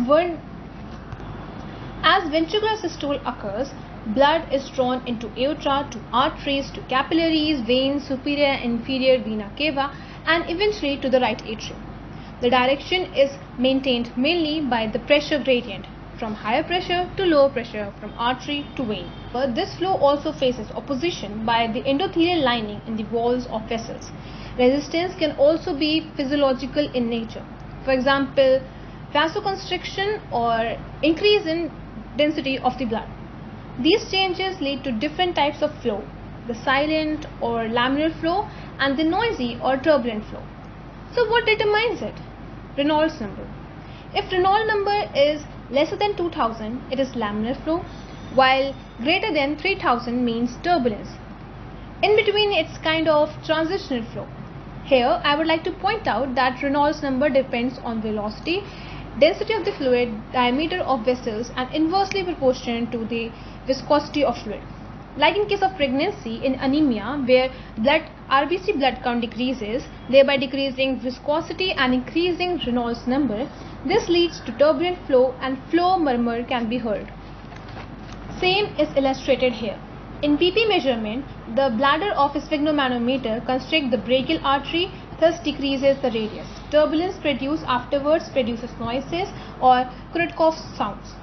as ventricular systole occurs, blood is drawn into aorta to arteries to capillaries, veins, superior and inferior vena cava and eventually to the right atrium. The direction is maintained mainly by the pressure gradient from higher pressure to lower pressure from artery to vein. But this flow also faces opposition by the endothelial lining in the walls of vessels. Resistance can also be physiological in nature. For example, vasoconstriction or increase in density of the blood. These changes lead to different types of flow, the silent or laminar flow and the noisy or turbulent flow. So what determines it? Reynolds number. If Reynolds number is lesser than 2000, it is laminar flow, while greater than 3000 means turbulence. In between, it's kind of transitional flow. Here, I would like to point out that Reynolds number depends on velocity, density of the fluid, diameter of vessels and inversely proportional to the viscosity of fluid. Like in case of pregnancy in anemia where blood RBC blood count decreases thereby decreasing viscosity and increasing Reynolds number this leads to turbulent flow and flow murmur can be heard. Same is illustrated here. In BP measurement, the bladder of sphygmomanometer constricts the brachial artery, thus decreases the radius. Turbulence produced afterwards produces noises or Korotkov's sounds.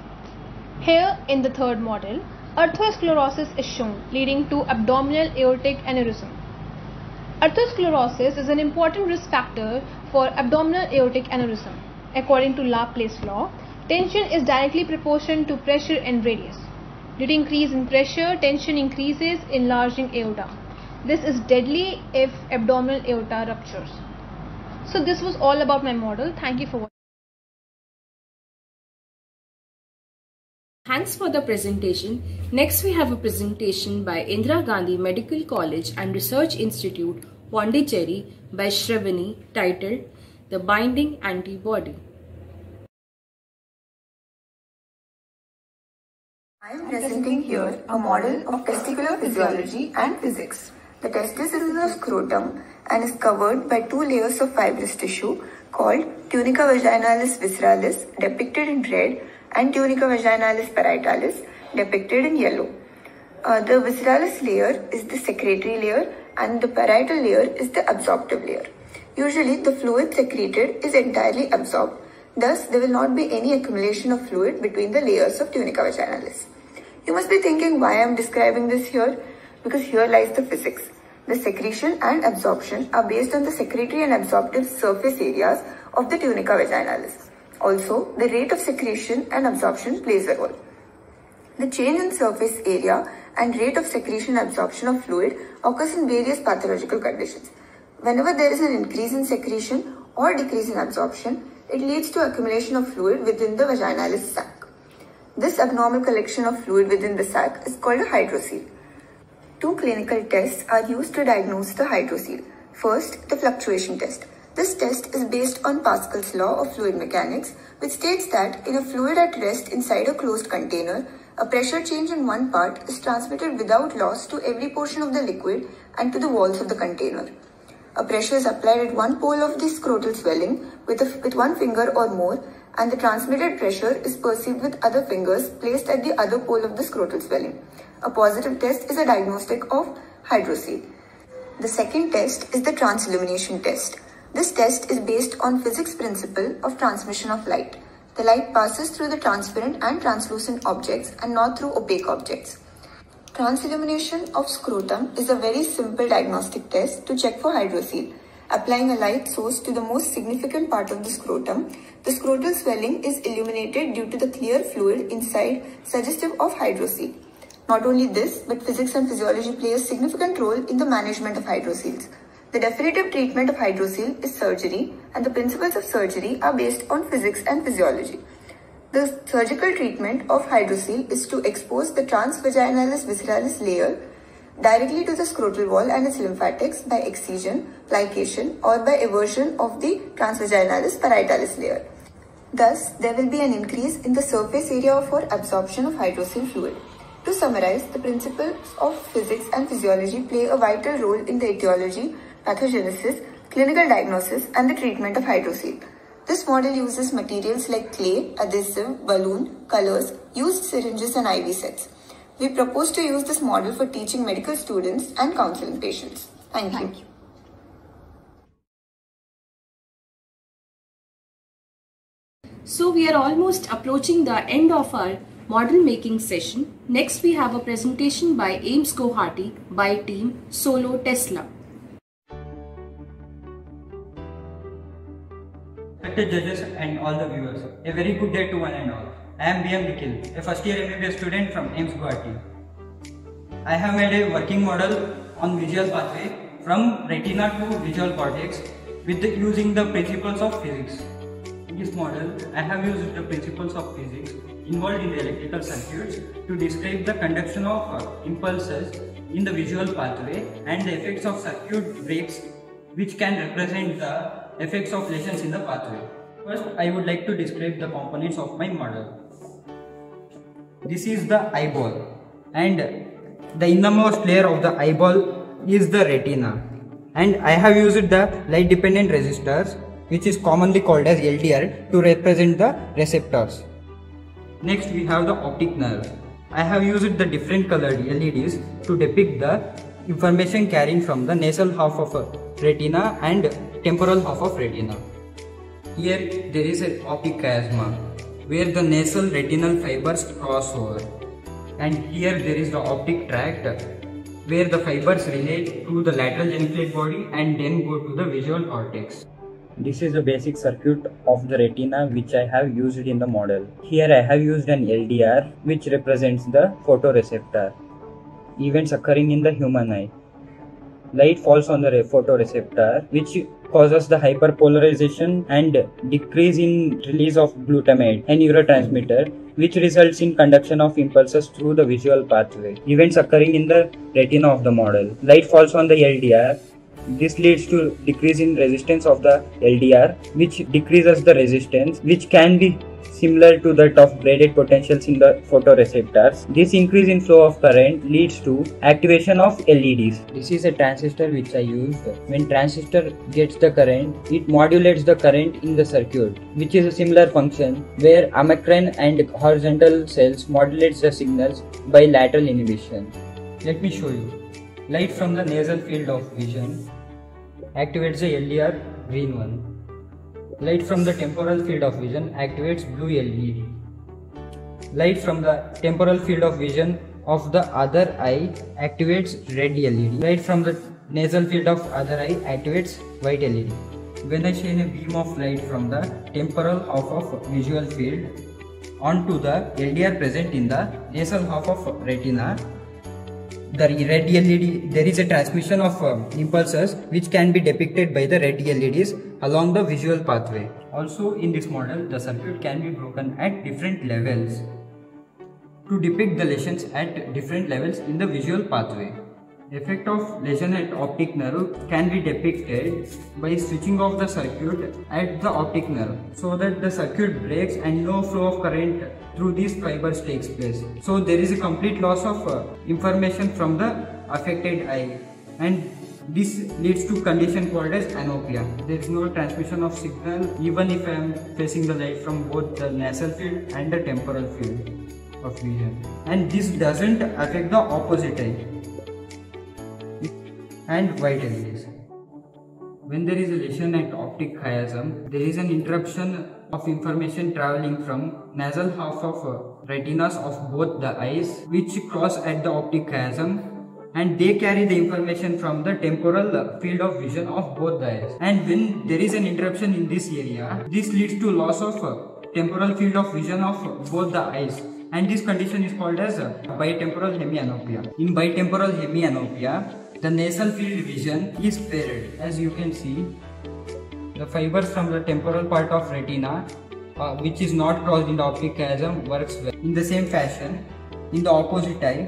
Here in the third model, atherosclerosis is shown leading to abdominal aortic aneurysm. Atherosclerosis is an important risk factor for abdominal aortic aneurysm. According to Laplace law, tension is directly proportional to pressure and radius. Due to increase in pressure, tension increases, enlarging aorta. This is deadly if abdominal aorta ruptures. So this was all about my model. Thank you for watching. Thanks for the presentation. Next we have a presentation by Indira Gandhi Medical College and Research Institute, Pondicherry by Shravani titled The Binding Antibody. I am presenting here a model of testicular physiology and physics. The testis is in the scrotum and is covered by two layers of fibrous tissue called tunica vaginalis visceralis depicted in red and tunica vaginalis parietalis depicted in yellow. Uh, the visceralis layer is the secretory layer and the parietal layer is the absorptive layer. Usually the fluid secreted is entirely absorbed. Thus, there will not be any accumulation of fluid between the layers of tunica vaginalis. You must be thinking why I am describing this here because here lies the physics. The secretion and absorption are based on the secretory and absorptive surface areas of the tunica vaginalis. Also, the rate of secretion and absorption plays a role. The change in surface area and rate of secretion and absorption of fluid occurs in various pathological conditions. Whenever there is an increase in secretion or decrease in absorption, it leads to accumulation of fluid within the vaginalis sac. This abnormal collection of fluid within the sac is called a hydrocele. Two clinical tests are used to diagnose the hydrocele. First, the fluctuation test. This test is based on Pascal's law of fluid mechanics, which states that in a fluid at rest inside a closed container, a pressure change in one part is transmitted without loss to every portion of the liquid and to the walls of the container. A pressure is applied at one pole of the scrotal swelling with, a, with one finger or more and the transmitted pressure is perceived with other fingers placed at the other pole of the scrotal swelling. A positive test is a diagnostic of hydrocele. The second test is the transillumination test. This test is based on physics principle of transmission of light. The light passes through the transparent and translucent objects and not through opaque objects. Transillumination of scrotum is a very simple diagnostic test to check for hydrocele. Applying a light source to the most significant part of the scrotum, the scrotal swelling is illuminated due to the clear fluid inside suggestive of hydrocele. Not only this, but physics and physiology play a significant role in the management of hydroceles. The definitive treatment of hydrocele is surgery and the principles of surgery are based on physics and physiology. The surgical treatment of hydrocele is to expose the transvaginalis visceralis layer directly to the scrotal wall and its lymphatics by excision, plication or by eversion of the transvaginalis parietalis layer. Thus, there will be an increase in the surface area for absorption of hydrocele fluid. To summarize, the principles of physics and physiology play a vital role in the etiology, pathogenesis, clinical diagnosis and the treatment of hydrocele. This model uses materials like clay, adhesive, balloon, colors, used syringes and IV sets. We propose to use this model for teaching medical students and counseling patients. Thank, Thank you. you. So we are almost approaching the end of our model making session. Next we have a presentation by AIIMS Guwahati by team Solo Tesla. Respected judges and all the viewers, a very good day to one and all. I am BM Nikhil, a first year MBBS student from AIIMS Guwahati. I have made a working model on visual pathway from retina to visual cortex with the, using the principles of physics. In this model, I have used the principles of physics involved in the electrical circuits to describe the conduction of uh, impulses in the visual pathway and the effects of circuit breaks which can represent the effects of lesions in the pathway. First, I would like to describe the components of my model. This is the eyeball and the innermost layer of the eyeball is the retina and I have used the light dependent resistors which is commonly called as LDR to represent the receptors. Next we have the optic nerve. I have used the different colored LEDs to depict the information carrying from the nasal half of a retina and temporal half of retina. Here there is an optic chiasma where the nasal retinal fibers cross over and here there is the optic tract where the fibers relate to the lateral geniculate body and then go to the visual cortex. This is the basic circuit of the retina which I have used in the model. Here I have used an LDR which represents the photoreceptor. Events occurring in the human eye. Light falls on the photoreceptor which causes the hyperpolarization and decrease in release of glutamate, a neurotransmitter which results in conduction of impulses through the visual pathway. Events occurring in the retina of the model. Light falls on the LDR this leads to decrease in resistance of the LDR which decreases the resistance which can be similar to that of graded potentials in the photoreceptors. This increase in flow of current leads to activation of LEDs. This is a transistor which I used. When transistor gets the current, it modulates the current in the circuit which is a similar function where amacrine and horizontal cells modulates the signals by lateral inhibition. Let me show you. Light from the nasal field of vision activates the LDR green one. Light from the temporal field of vision activates blue LED. Light from the temporal field of vision of the other eye activates red LED. Light from the nasal field of other eye activates white LED. When I shine a beam of light from the temporal half of visual field onto the LDR present in the nasal half of retina, the red LED, there is a transmission of um, impulses which can be depicted by the red LEDs along the visual pathway. Also in this model, the circuit can be broken at different levels to depict the lesions at different levels in the visual pathway. Effect of lesion at optic nerve can be depicted by switching off the circuit at the optic nerve so that the circuit breaks and no flow of current through these fibers takes place. So there is a complete loss of uh, information from the affected eye and this leads to condition called as anopia. There is no transmission of signal even if I am facing the light from both the nasal field and the temporal field of vision. And this doesn't affect the opposite eye and white LEDs. When there is a lesion at optic chiasm, there is an interruption of information traveling from nasal half of uh, retinas of both the eyes which cross at the optic chiasm and they carry the information from the temporal field of vision of both the eyes. And when there is an interruption in this area, this leads to loss of uh, temporal field of vision of both the eyes and this condition is called as uh, bitemporal hemianopia. In bitemporal hemianopia, the nasal field vision is paired as you can see the fibers from the temporal part of retina uh, which is not crossed in the optic chiasm works well. In the same fashion, in the opposite eye,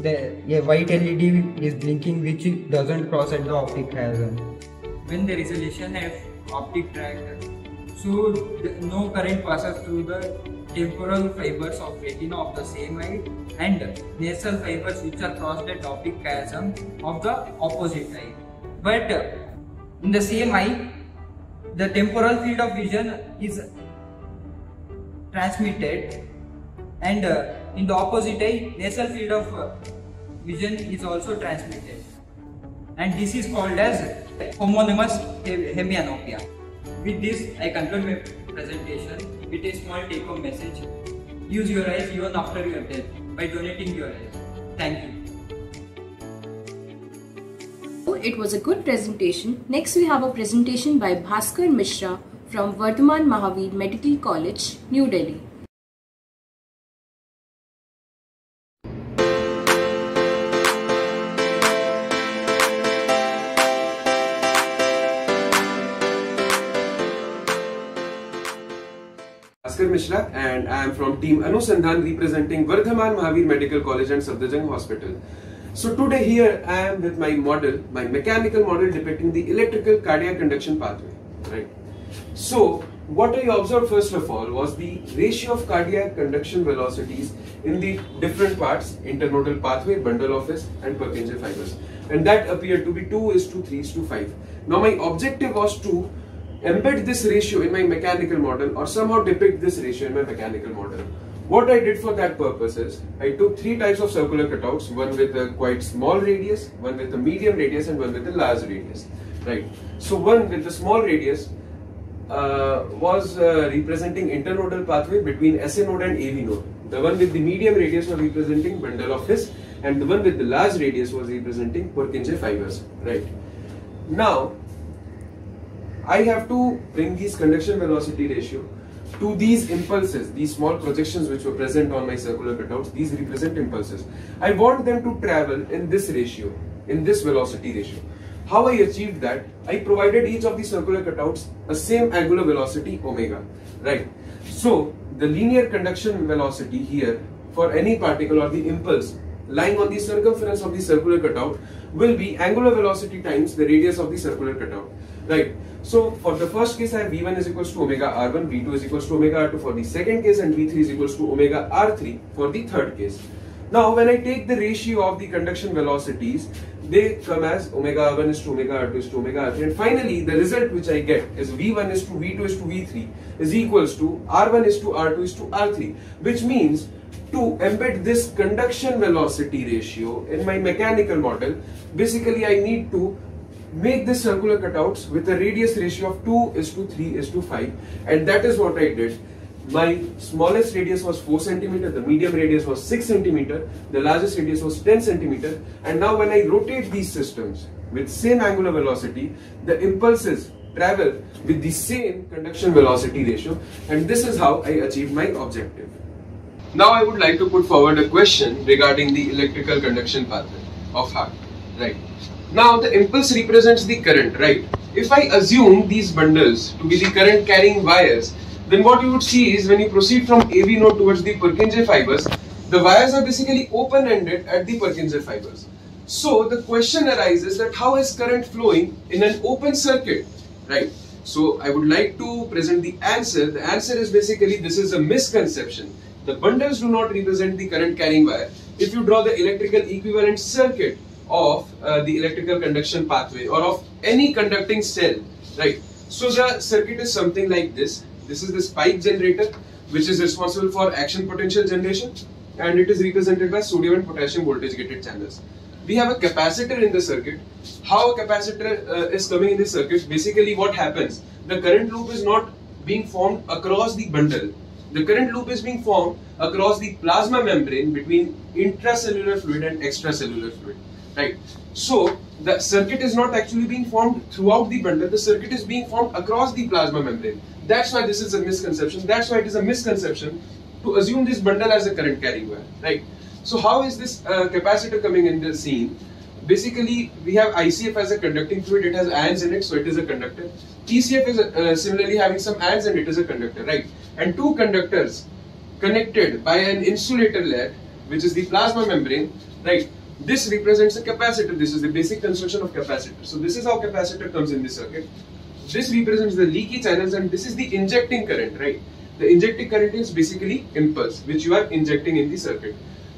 the a white LED is blinking which doesn't cross at the optic chiasm. When there is a lesion of optic tract, so no current passes through the temporal fibers of retina of the same eye and nasal fibers which are crossed at optic chiasm of the opposite eye. But in the same eye, the temporal field of vision is transmitted and uh, in the opposite eye nasal field of uh, vision is also transmitted and this is called as homonymous hemianopia. With this I conclude my presentation with a small take home message. Use your eyes even after your death by donating your eyes. Thank you. It was a good presentation. Next we have a presentation by Bhaskar Mishra from Vardhaman Mahavir Medical College, New Delhi. Bhaskar Mishra and I am from team Anusandhan representing Vardhaman Mahavir Medical College and Safdarjung Hospital. So today here I am with my model, my mechanical model depicting the electrical cardiac conduction pathway. Right. So what I observed first of all was the ratio of cardiac conduction velocities in the different parts, internodal pathway, bundle of His and Purkinje fibers. And that appeared to be 2 is to 3 is to 5. Now my objective was to embed this ratio in my mechanical model or somehow depict this ratio in my mechanical model. What I did for that purpose is, I took three types of circular cutouts, one with a quite small radius, one with a medium radius and one with a large radius. Right. So one with the small radius uh, was uh, representing internodal pathway between SA node and AV node. The one with the medium radius was representing bundle of His and the one with the large radius was representing Purkinje fibers. Right. Now, I have to bring this conduction velocity ratio to these impulses, these small projections which were present on my circular cutouts, these represent impulses. I want them to travel in this ratio, in this velocity ratio. How I achieved that? I provided each of the circular cutouts a same angular velocity omega, right? So the linear conduction velocity here for any particle or the impulse lying on the circumference of the circular cutout will be angular velocity times the radius of the circular cutout, right? So for the first case I have V1 is equals to omega R1, V2 is equals to omega R2 for the second case and V3 is equals to omega R3 for the third case. Now when I take the ratio of the conduction velocities, they come as omega R1 is to omega R2 is to omega R3 and finally the result which I get is V1 is to V2 is to V3 is equals to R1 is to R2 is to R3 which means to embed this conduction velocity ratio in my mechanical model basically I need to make the circular cutouts with a radius ratio of 2 is to 3 is to 5 and that is what I did. My smallest radius was 4 centimeter, the medium radius was 6 centimeter, the largest radius was 10 centimeter and now when I rotate these systems with same angular velocity, the impulses travel with the same conduction velocity ratio and this is how I achieved my objective. Now I would like to put forward a question regarding the electrical conduction pathway of heart. Right. Now the impulse represents the current, right? If I assume these bundles to be the current carrying wires, then what you would see is when you proceed from AV node towards the Purkinje fibers, the wires are basically open-ended at the Purkinje fibers. So the question arises that how is current flowing in an open circuit, right? So I would like to present the answer. The answer is basically this is a misconception. The bundles do not represent the current carrying wire. If you draw the electrical equivalent circuit of uh, the electrical conduction pathway or of any conducting cell, right? So the circuit is something like this. This is the spike generator which is responsible for action potential generation and it is represented by sodium and potassium voltage gated channels. We have a capacitor in the circuit. How a capacitor uh, is coming in the circuit, basically what happens, the current loop is not being formed across the bundle. The current loop is being formed across the plasma membrane between intracellular fluid and extracellular fluid right? So the circuit is not actually being formed throughout the bundle, the circuit is being formed across the plasma membrane. That's why this is a misconception, that's why it is a misconception to assume this bundle as a current carrying wire, right? So how is this uh, capacitor coming in the scene? Basically, we have ICF as a conducting fluid, it has ions in it, so it is a conductor. ECF is uh, similarly having some ions and it is a conductor, right? And two conductors connected by an insulator layer, which is the plasma membrane, right? This represents a capacitor. This is the basic construction of capacitor. So this is how capacitor comes in the circuit. This represents the leaky channels and this is the injecting current, right? The injecting current is basically impulse, which you are injecting in the circuit.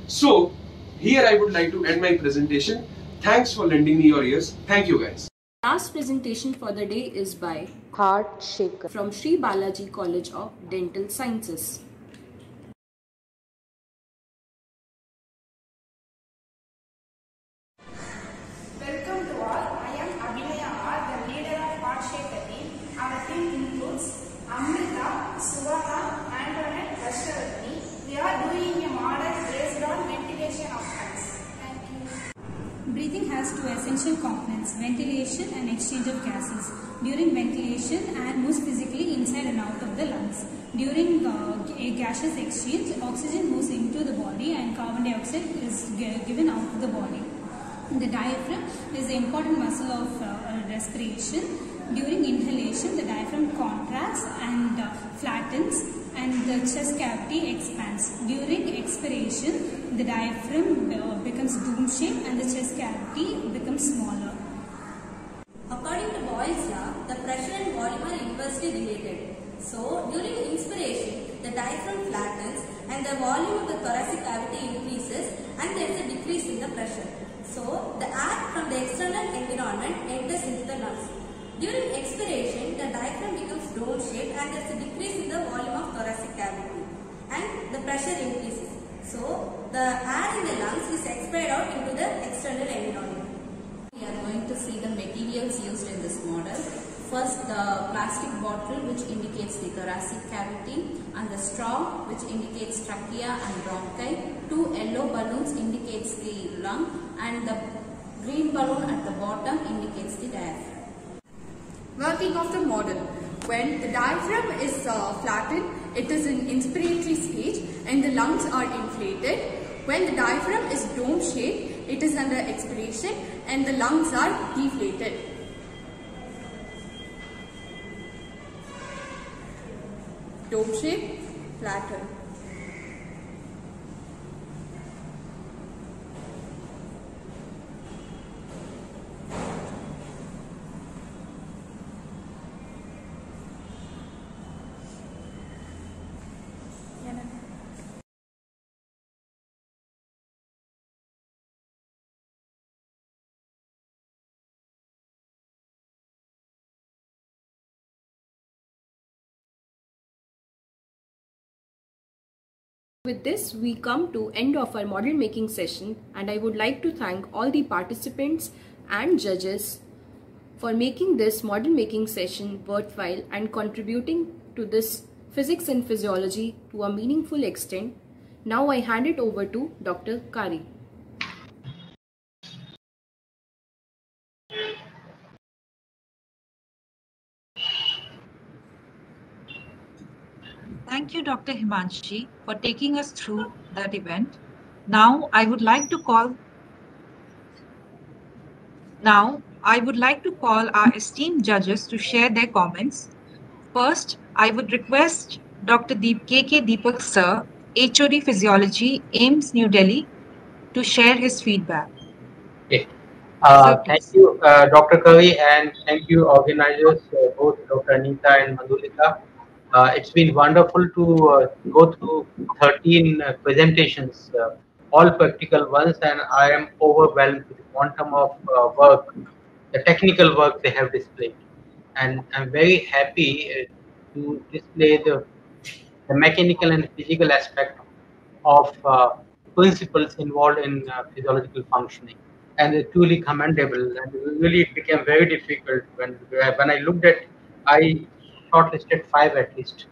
So here I would like to end my presentation. Thanks for lending me your ears. Thank you guys. Last presentation for the day is by Heart Shaker from Sri Balaji College of Dental Sciences. Welcome to all. I am Abhinaya R, the leader of Heart Shaker team. Our team includes Amrita, Suvana, Antoinette, Rashtavatni. We are doing a model based on ventilation of hands. Thank you. Breathing has two essential components, ventilation and exchange of gases. During ventilation, air moves physically inside and out of the lungs. During uh, a gaseous exchange, oxygen moves into the body and carbon dioxide is given out of the body. The diaphragm is the important muscle of uh, respiration. During inhalation, the diaphragm contracts and uh, flattens and the chest cavity expands. During expiration, the diaphragm uh, becomes dome shaped and the chest cavity becomes smaller. According to Boyle's law, the pressure and volume are inversely related. So, during inspiration, the diaphragm flattens and the volume of the thoracic cavity increases and there is a decrease in the pressure. So, the air from the external environment enters into the lungs. During expiration, the diaphragm becomes dome shaped and there is a decrease in the volume of thoracic cavity and the pressure increases. So, the air in the lungs is expired out into the external environment. We are going to see the materials used in this model. First, the plastic bottle which indicates the thoracic cavity and the straw which indicates trachea and bronchi. Two yellow balloons indicates the lung and the green balloon at the bottom indicates the diaphragm. Working of the model. When the diaphragm is uh, flattened, it is in inspiratory stage and the lungs are inflated. When the diaphragm is dome shaped, it is under expiration and the lungs are deflated. Dome shape, flattened. With this, we come to end of our model making session and I would like to thank all the participants and judges for making this model making session worthwhile and contributing to this physics and physiology to a meaningful extent. Now I hand it over to Dr. Kari. Dr. Himanshi, for taking us through that event. Now, I would like to call now, I would like to call our esteemed judges to share their comments. First, I would request Dr. Deep KK Deepak Sir, HOD Physiology, AIIMS New Delhi, to share his feedback. Okay. Uh, thank you, uh, Dr. Kavi, and thank you, organizers, uh, both Dr. Anita and Madhulika. Uh, it's been wonderful to uh, go through 13 uh, presentations, uh, all practical ones, and I am overwhelmed with the quantum of uh, work, the technical work they have displayed. And I'm very happy uh, to display the, the mechanical and physical aspect of principles involved in physiological functioning. And it's truly commendable, and really it became very difficult when when I looked at I shortlisted five at least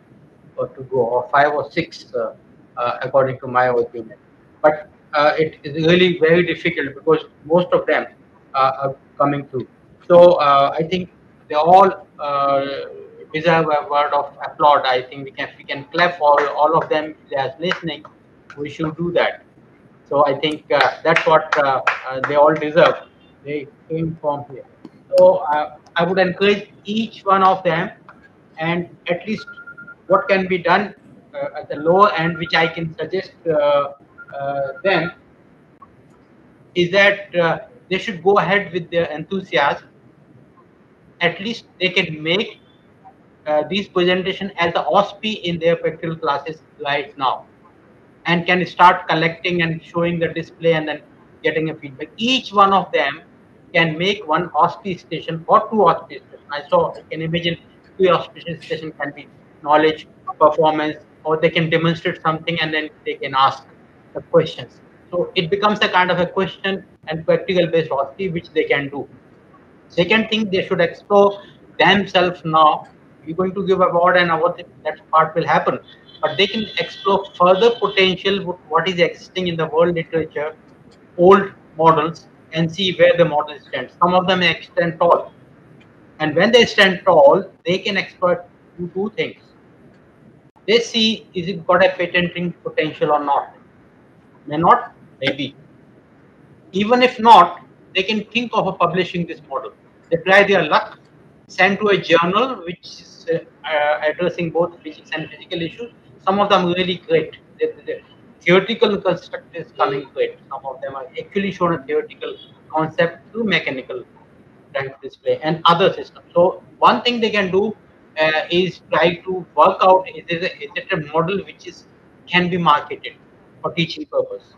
or to go, or five or six uh, uh, according to my opinion. But uh, it is really very difficult because most of them are coming through. So I think they all deserve a word of applaud. I think we can we can clap for all of them. Are listening, we should do that. So I think uh, that's what uh, uh, they all deserve. They came from here. So I would encourage each one of them and at least what can be done uh, at the lower end, which I can suggest uh, uh, them, is that they should go ahead with their enthusiasm. At least they can make uh, these presentation as the OSPE in their practical classes right now and can start collecting and showing the display and then getting a feedback. Each one of them can make one OSPE station or two OSPE stations. I saw, I can imagine auspicious station can be knowledge, performance, or they can demonstrate something and then they can ask the questions. So it becomes a kind of a question and practical based OSCE which they can do. Second thing, they should explore themselves now. We're going to give a award and award that part will happen. But they can explore further potential what is existing in the world literature, old models, and see where the model stands. Some of them extend tall. And when they stand tall, they can exploit do two things. They see is it got a patenting potential or not. May not, maybe. Even if not, they can think of publishing this model. They try their luck, send to a journal which is uh, addressing both physics and physical issues, some of them really great. The, the theoretical construct is coming great. Some of them are actually shown a theoretical concept through mechanical display and other systems. So one thing they can do uh, is try to work out is it, a, is it a model which is can be marketed for teaching purpose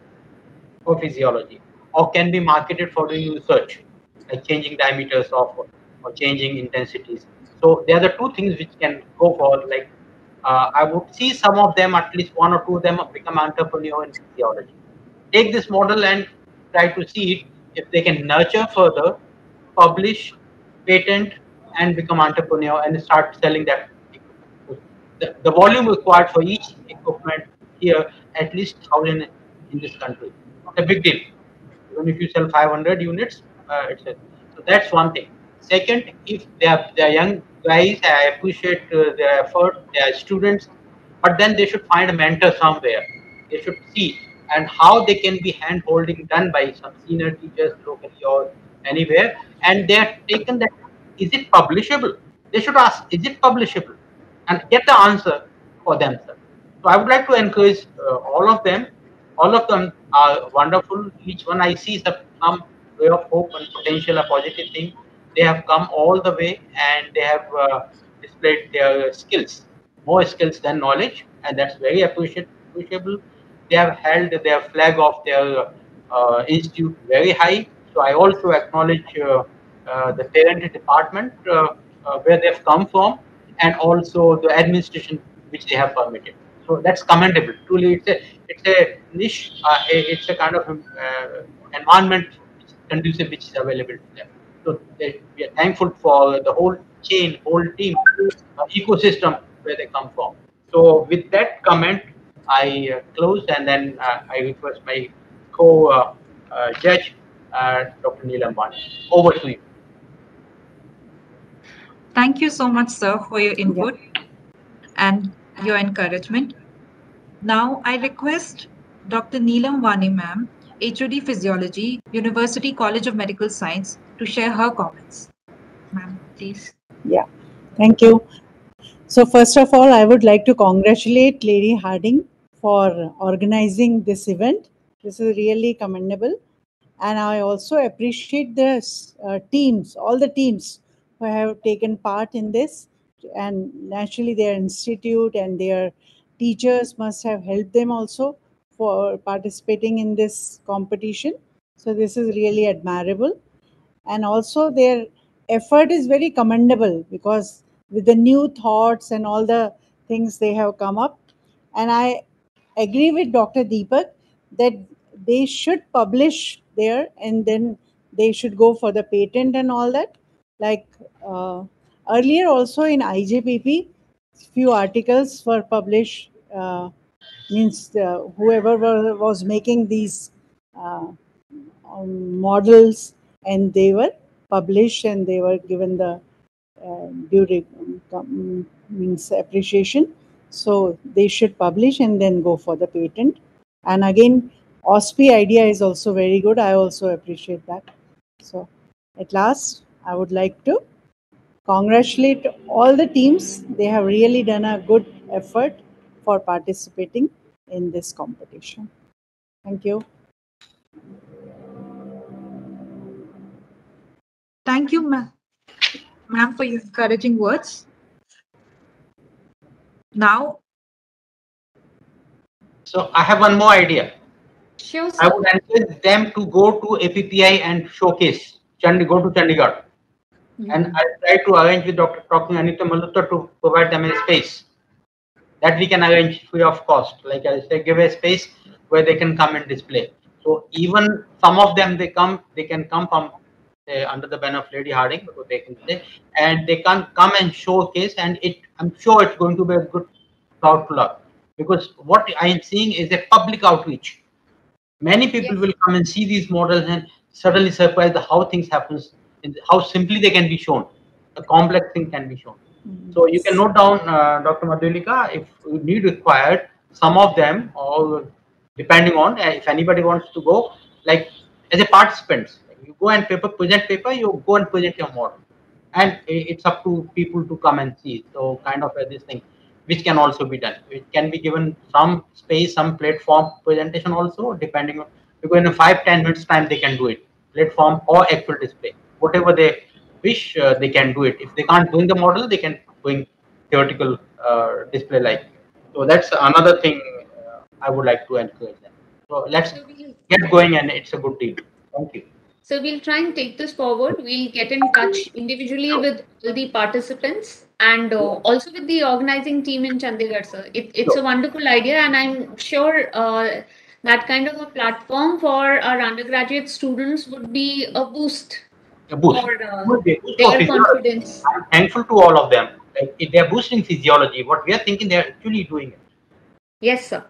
for physiology or can be marketed for doing research like changing diameters of or changing intensities. So there are the two things which can go for like uh, I would see some of them, at least one or two of them, become entrepreneur in physiology. Take this model and try to see if they can nurture further, publish, patent, and become entrepreneur and start selling that. The, the volume required for each equipment here, at least thousand in this country. A big deal. Even if you sell 500 units, uh, it's a, so that's one thing. Second, if they are, they are young guys, I appreciate uh, their effort, they are students, but then they should find a mentor somewhere. They should see and how they can be hand holding done by some senior teachers locally or anywhere. And they are taken that, is it publishable? They should ask, is it publishable? And get the answer for themselves. So I would like to encourage uh, all of them. All of them are wonderful. Each one I see some way of hope and potential, a positive thing they have come all the way and they have uh, displayed their skills, more skills than knowledge, and that's very appreciable. They have held their flag of their uh, institute very high. So I also acknowledge uh, uh the parent department uh, where they've come from, and also the administration which they have permitted. So that's commendable. Truly, it's a it's a niche. it's a kind of environment conducive which is available to them. So they, we are thankful for the whole chain, whole team, uh, ecosystem where they come from. So with that comment, I uh, close and then uh, I request my co-judge, uh, Dr. Neelam Vani. Over to you. Thank you so much, sir, for your input yeah. and your encouragement. Now I request Dr. Neelam Vani ma'am, HOD Physiology, University College of Medical Science, to share her comments. Ma'am, please. Yeah, thank you. So first of all, I would like to congratulate Lady Hardinge for organizing this event. This is really commendable. And I also appreciate the uh, teams, all the teams who have taken part in this. And naturally, their institute and their teachers must have helped them also for participating in this competition. So this is really admirable and also their effort is very commendable because with the new thoughts and all the things they have come up and i agree with dr deepak that they should publish there and then they should go for the patent and all that like uh, earlier also in ijpp few articles were published uh, means uh, whoever was making these uh, um, models and they were published and they were given the uh, due um, means appreciation. So they should publish and then go for the patent. And again, OSPE idea is also very good. I also appreciate that. So at last, I would like to congratulate all the teams. They have really done a good effort for participating in this competition. Thank you. Thank you, ma'am, ma for your encouraging words. Now. So I have one more idea. Sure, I would encourage them to go to APPI and showcase, Chandi, go to Chandigarh. Mm -hmm. And I try to arrange with Dr. Talking Anita Malhotra to provide them a space that we can arrange free of cost. Like I say, give a space where they can come and display. So even some of them, they come, they can come from uh, under the banner of Lady Hardinge, they can say, and they can come and showcase, and it I'm sure it's going to be a good crowd because what I am seeing is a public outreach. Many people will come and see these models and suddenly surprised how things happens, how simply they can be shown. A complex thing can be shown. Mm -hmm. So you can note down, uh, Dr. Madhulika, if you need required, some of them, or depending on uh, if anybody wants to go, like as a participant, you go and paper present paper, you go and present your model. And it's up to people to come and see. So kind of this thing. Which can also be done. It can be given some space, some platform presentation also, depending on because in five ten minutes time they can do it. Platform or actual display, whatever they wish, uh, they can do it. If they can't doing the model, they can doing theoretical uh, display like. So that's another thing uh, I would like to encourage them. So let's get going, and it's a good deal. Thank you. So we'll try and take this forward. We'll get in touch individually with all the participants and uh, also with the organizing team in Chandigarh, sir. It, it's a wonderful idea, and I'm sure uh, that kind of a platform for our undergraduate students would be a boost, A boost. for uh, Would be a boost for their confidence. I'm thankful to all of them. Like if they are boosting physiology, what we are thinking, they are actually doing it. Yes, sir.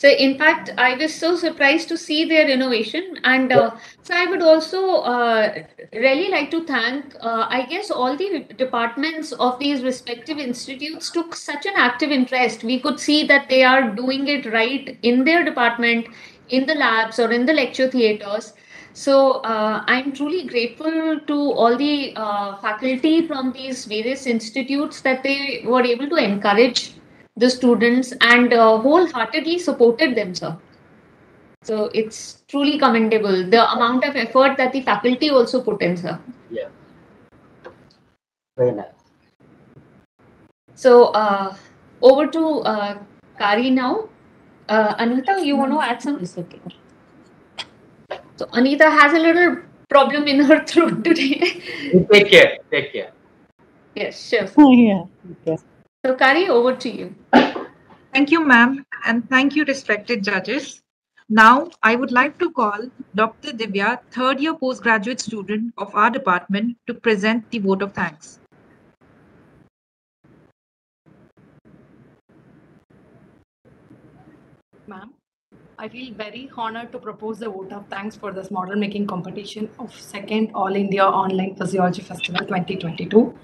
So, in fact, I was so surprised to see their innovation, and uh, so I would also uh, really like to thank. Uh, I guess all the departments of these respective institutes took such an active interest. We could see that they are doing it right in their department, in the labs, or in the lecture theaters. So uh, I'm truly grateful to all the uh, faculty from these various institutes that they were able to encourage the students and uh, wholeheartedly supported them, sir. So it's truly commendable the amount of effort that the faculty also put in, sir. Yeah. Very nice. So uh, over to uh, Kari now. Uh, Anita, you want to add something? Okay. So Anita has a little problem in her throat today. Take care. Take care. yes, sure. yeah. Okay. So Kari, over to you. Thank you, ma'am, and thank you, respected judges. Now, I would like to call Dr. Divya, third year postgraduate student of our department, to present the vote of thanks. Ma'am, I feel very honored to propose the vote of thanks for this model making competition of second All India Online Physiology Festival 2022.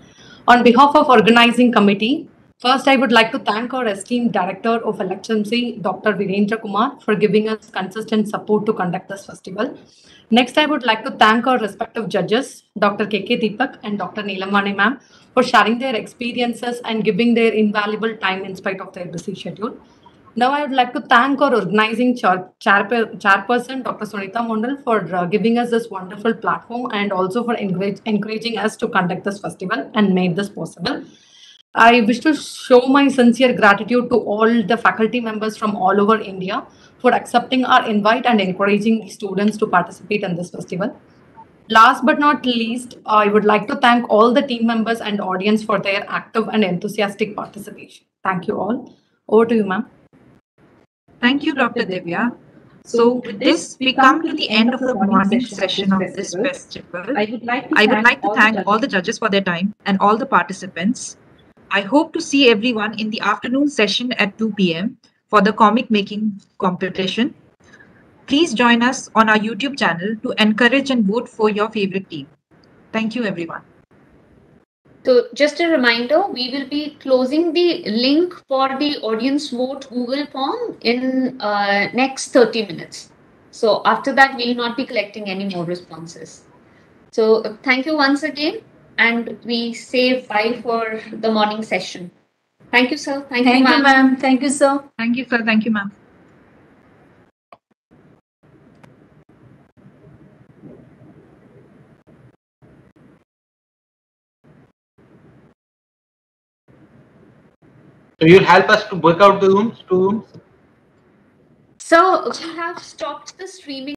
On behalf of organizing committee, first I would like to thank our esteemed director of LHMC, Dr. Virendra Kumar, for giving us consistent support to conduct this festival. Next, I would like to thank our respective judges, Dr. KK Deepak and Dr. Neelamani ma'am, for sharing their experiences and giving their invaluable time in spite of their busy schedule. Now, I would like to thank our organizing chair, chairper- chairperson, Dr. Sunita Mondal, for uh, giving us this wonderful platform and also for encourage, encouraging us to conduct this festival and made this possible. I wish to show my sincere gratitude to all the faculty members from all over India for accepting our invite and encouraging students to participate in this festival. Last but not least, I would like to thank all the team members and audience for their active and enthusiastic participation. Thank you all. Over to you, ma'am. Thank you, Dr. Divya. So with this, we come to the end of the morning session of this festival. I would like to, I would like to thank all the judges for their time and all the participants. I hope to see everyone in the afternoon session at 2 p.m. for the comic making competition. Please join us on our YouTube channel to encourage and vote for your favorite team. Thank you, everyone. So just a reminder, we will be closing the link for the audience vote Google form in uh, next 30 minutes. So after that, we'll not be collecting any more responses. So thank you once again, and we say bye for the morning session. Thank you, sir. Thank, Thank you, you, ma'am. ma'am. Thank you, sir. Thank you, sir. Thank you, ma'am. So you'll help us to book out the rooms, two rooms. So we have stopped the streaming.